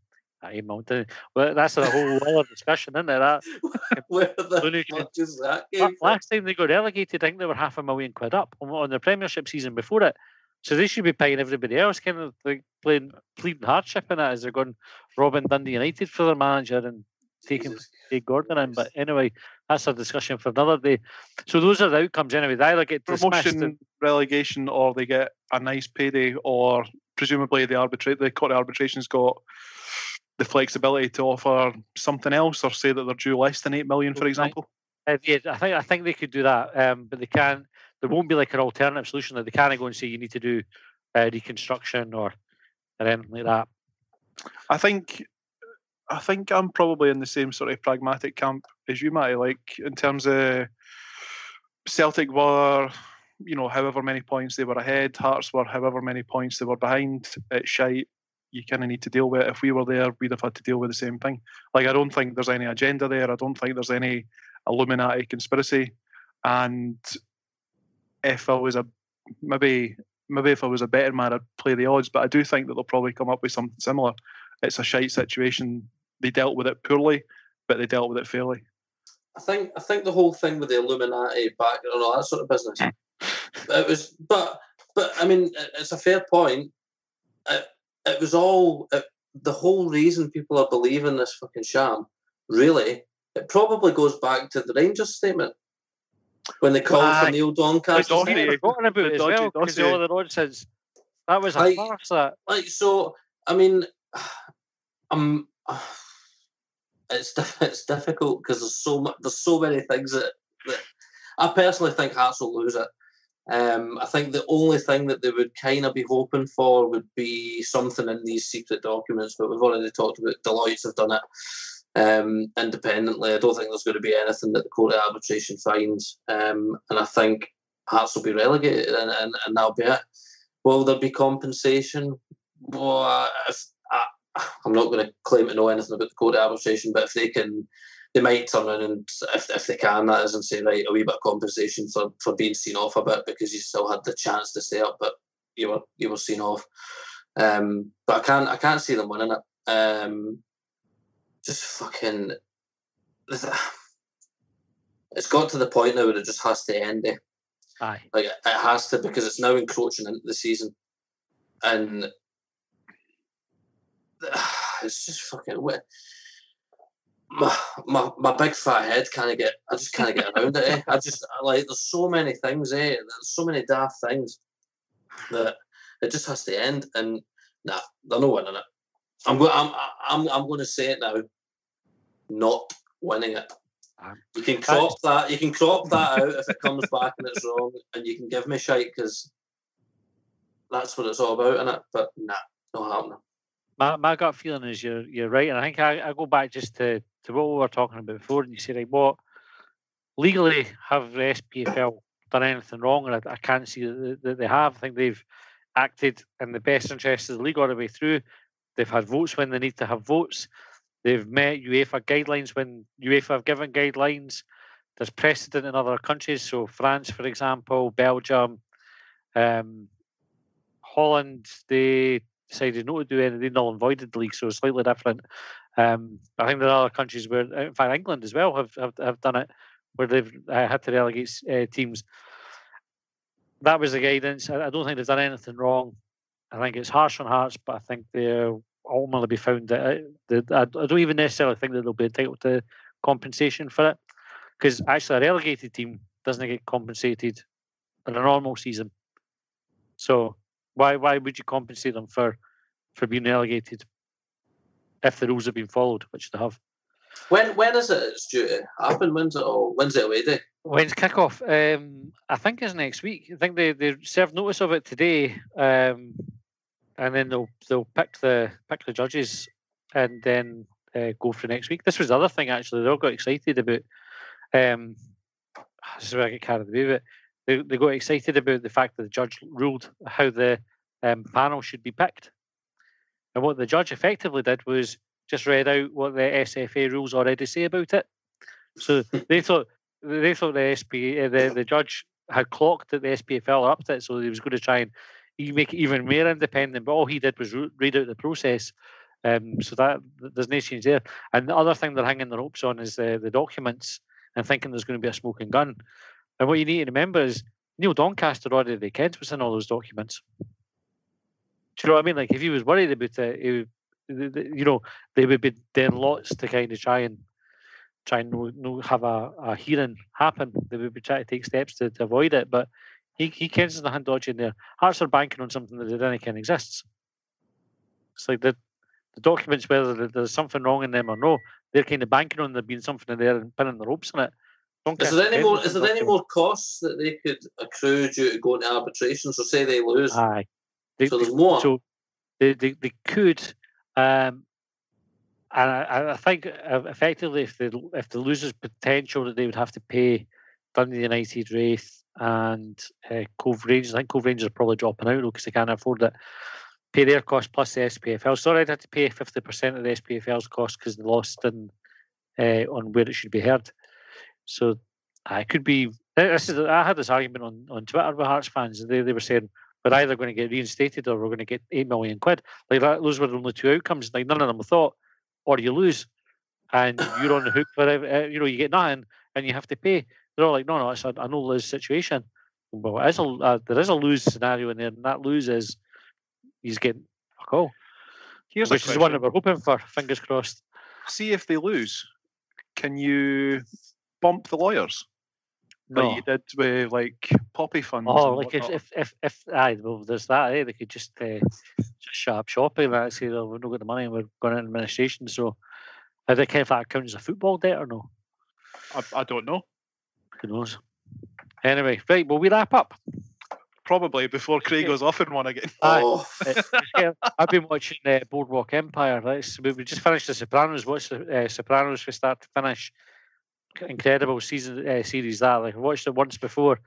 Eight million. Well, that's a whole other discussion, isn't it? That, <laughs>
Where the fuck is that
Last time they got relegated, I think they were half a million quid up on, on the Premiership season before it. So they should be paying everybody else, kind of like playing pleading hardship in that as they're going robbing Dundee United for their manager and taking Jake Gordon in. But anyway, that's a discussion for another day. So those are the outcomes anyway. They either get
promotion,
and,
relegation, or they get a nice payday, or presumably the arbitrate the court arbitration's got the flexibility to offer something else, or say that they're due less than eight million, for example?
Uh, yeah, I think I think they could do that, um, but they can't. There won't be like an alternative solution that they can't go and say you need to do uh, reconstruction or or anything like that.
I think I think I'm probably in the same sort of pragmatic camp as you, Matty. Like in terms of Celtic were, you know, however many points they were ahead, Hearts were however many points they were behind. It's shite. You kind of need to deal with it. If we were there, we'd have had to deal with the same thing. Like I don't think there's any agenda there. I don't think there's any Illuminati conspiracy. And if I was a maybe maybe if I was a better man, I'd play the odds. But I do think that they'll probably come up with something similar. It's a shite situation. They dealt with it poorly, but they dealt with it fairly.
I think I think the whole thing with the Illuminati back and all that sort of business. Hmm. it was, but but I mean, it's a fair point. It, it was all it, the whole reason people are believing this fucking sham. Really, it probably goes back to the Rangers statement when they called for Neil Doncaster.
I've forgotten about it as well because all the nonsense. That was a
Like-
farce. That
like so i mean um it's it's difficult because there's so much there's so many things that, that i personally think hearts will lose it um i think the only thing that they would kind of be hoping for would be something in these secret documents but we've already talked about deloitte's have done it um independently. I don't think there's going to be anything that the court of arbitration finds um and i think hearts will be relegated and, and, and that'll be it. Will there be compensation? Well, if, I, I'm not going to claim to know anything about the court of arbitration, but if they can, they might turn in and, if, if they can, that is, and say, right, a wee bit of compensation for, for being seen off a bit because you still had the chance to stay up, but you were you were seen off. Um, but I can't I can't see them winning it. Um, just fucking. <sighs> It's got to the point now where it just has to end. Eh?
aye.
Like it it has to because it's now encroaching into the season, and <sighs> it's just fucking. My, my, my big fat head can't get. I just can't get around it. Eh? I just like. There's so many things. Eh? There's so many daft things that it just has to end. And nah, they're not winning it. I'm going. I'm. I'm. I'm going to say it now. Not winning it.
Um,
You can crop that. You can crop that <laughs> out if it comes back and it's wrong, and you can give me shite because that's what it's all about, isn't it? But nah, not happening.
My, my gut feeling is you're you're right, and I think I, I go back just to, to what we were talking about before, and you say, like, what legally have the SPFL done anything wrong? And I, I can't see that, they have. I think they've acted in the best interest of the league all the way through. They've had votes when they need to have votes. They've met UEFA guidelines when UEFA have given guidelines. There's precedent in other countries, so France, for example, Belgium, um, Holland. They decided not to do anything. They null and voided the league, so it's slightly different. Um, I think there are other countries where, in fact, England as well have have, have done it, where they've uh, had to relegate uh, teams. That was the guidance. I, I don't think they've done anything wrong. I think it's harsh on Hearts, but I think they'll ultimately be found that, uh, that I, I don't even necessarily think that they'll be entitled to compensation for it, because actually a relegated team doesn't get compensated in a normal season. So why why would you compensate them for for being relegated if the rules have been followed, which they have?
When when is it? It's due to happen. When's it? all? when's it away day?
When's kickoff? Um, I think it's next week. I think they, they served notice of it today, um, and then they'll they'll pick the pick the judges, and then uh, go for next week. This was the other thing actually. They all got excited about. Um, this is where I get carried away with it. They, they got excited about the fact that the judge ruled how the um, panel should be picked, and what the judge effectively did was just read out what the SFA rules already say about it. So <laughs> they thought they thought the SP uh, the, the judge had clocked that the SPFL upped it, so he was going to try and make it even more independent. But all he did was read out the process. Um, so that there's no change there. And the other thing they're hanging their hopes on is the, the documents and thinking there's going to be a smoking gun. And what you need to remember is Neil Doncaster already the was in all those documents. Do you know what I mean? Like if he was worried about it, would, you know, they would be doing lots to kind of try and try and no, no have a, a hearing happen. They would be trying to take steps to, to avoid it. But he, he kens the hand dodging there. Hearts are banking on something that they didn't ken exists. It's like they the documents, whether there's something wrong in them or no, they're kind of banking on there being something in there and pinning the ropes on it.
Is there any more? Is there any more costs that they could accrue due to going to arbitration? So say they lose.
Aye.
They, so there's more.
So they, they, they could, um, and I, I think effectively, if they if the losers potential that they would have to pay Dundee United, Raith, and uh, Cove Rangers. I think Cove Rangers are probably dropping out because they can't afford it. Pay their cost plus the SPFL. Sorry, I'd had to pay fifty percent of the SPFL's cost because they lost in uh, on where it should be heard. So I could be. This is, I had this argument on, on Twitter with Hearts fans. They, they were saying we're either going to get reinstated or we're going to get eight million quid. Like that, those were the only two outcomes. Like none of them thought, or you lose, and you're on the hook for uh, you know you get nothing and you have to pay. They're all like, no, no, it's a, a no lose situation. Well, it is a, uh, there is a lose scenario in there, and that lose is he's getting fuck all. Here's Which is one that we're hoping for. Fingers crossed.
See if they lose, can you bump the lawyers? No. Like you did with like poppy funds.
Oh, like if, if if if aye, well, there's that. Eh? They could just uh, just shut up shop and that say, "Oh, we've not got the money. We're going into administration." So, I think if that counts as a football debt or no?
I, I don't know.
Who knows? Anyway, right. Will we wrap up?
Probably before Craig goes off in one again.
Oh. <laughs>
I've been watching uh, Boardwalk Empire. Right? So we just finished The Sopranos. Watched the uh, Sopranos from start to finish incredible season uh, series that like I watched it once before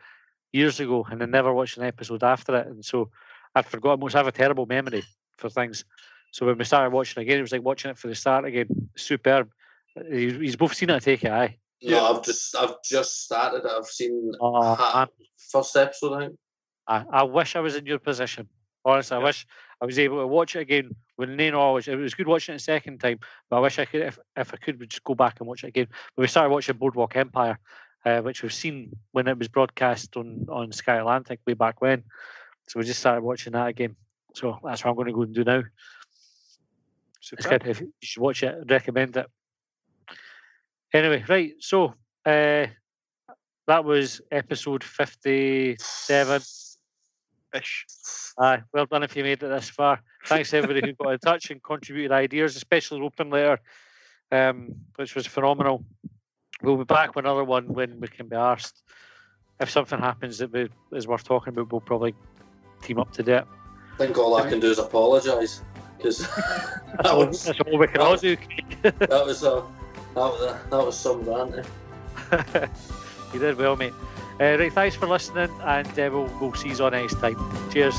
years ago and then never watched an episode after it and so I'd forgotten most I have a terrible memory for things. So when we started watching again it was like watching it for the start again. Superb. He's both seen it I take it aye?
No I've just I've just started I've seen oh, first episode I think.
I, I wish I was in your position. Honestly yeah. I wish I was able to watch it again when no knowledge. It was good watching it a second time, but I wish I could, if, if I could, would just go back and watch it again. But we started watching Boardwalk Empire, uh, which we've seen when it was broadcast on, on Sky Atlantic way back when. So we just started watching that again. So that's what I'm going to go and do now. It's good. If you should watch it, recommend it. Anyway, right. So uh, that was episode 57
ish.
Aye, well done if you made it this far. Thanks everybody who got in touch and contributed ideas, especially the open letter, um, which was phenomenal. We'll be back with another one when we can be asked. If something happens that is worth talking about, we'll probably team up to do it.
I think all I can do is apologise because <laughs>
that was that's all we can all do.
that was a that was a, that was some rant. <laughs>
you did well, mate. Uh, right, thanks for listening, and uh, we'll, we'll see you on next time. Cheers.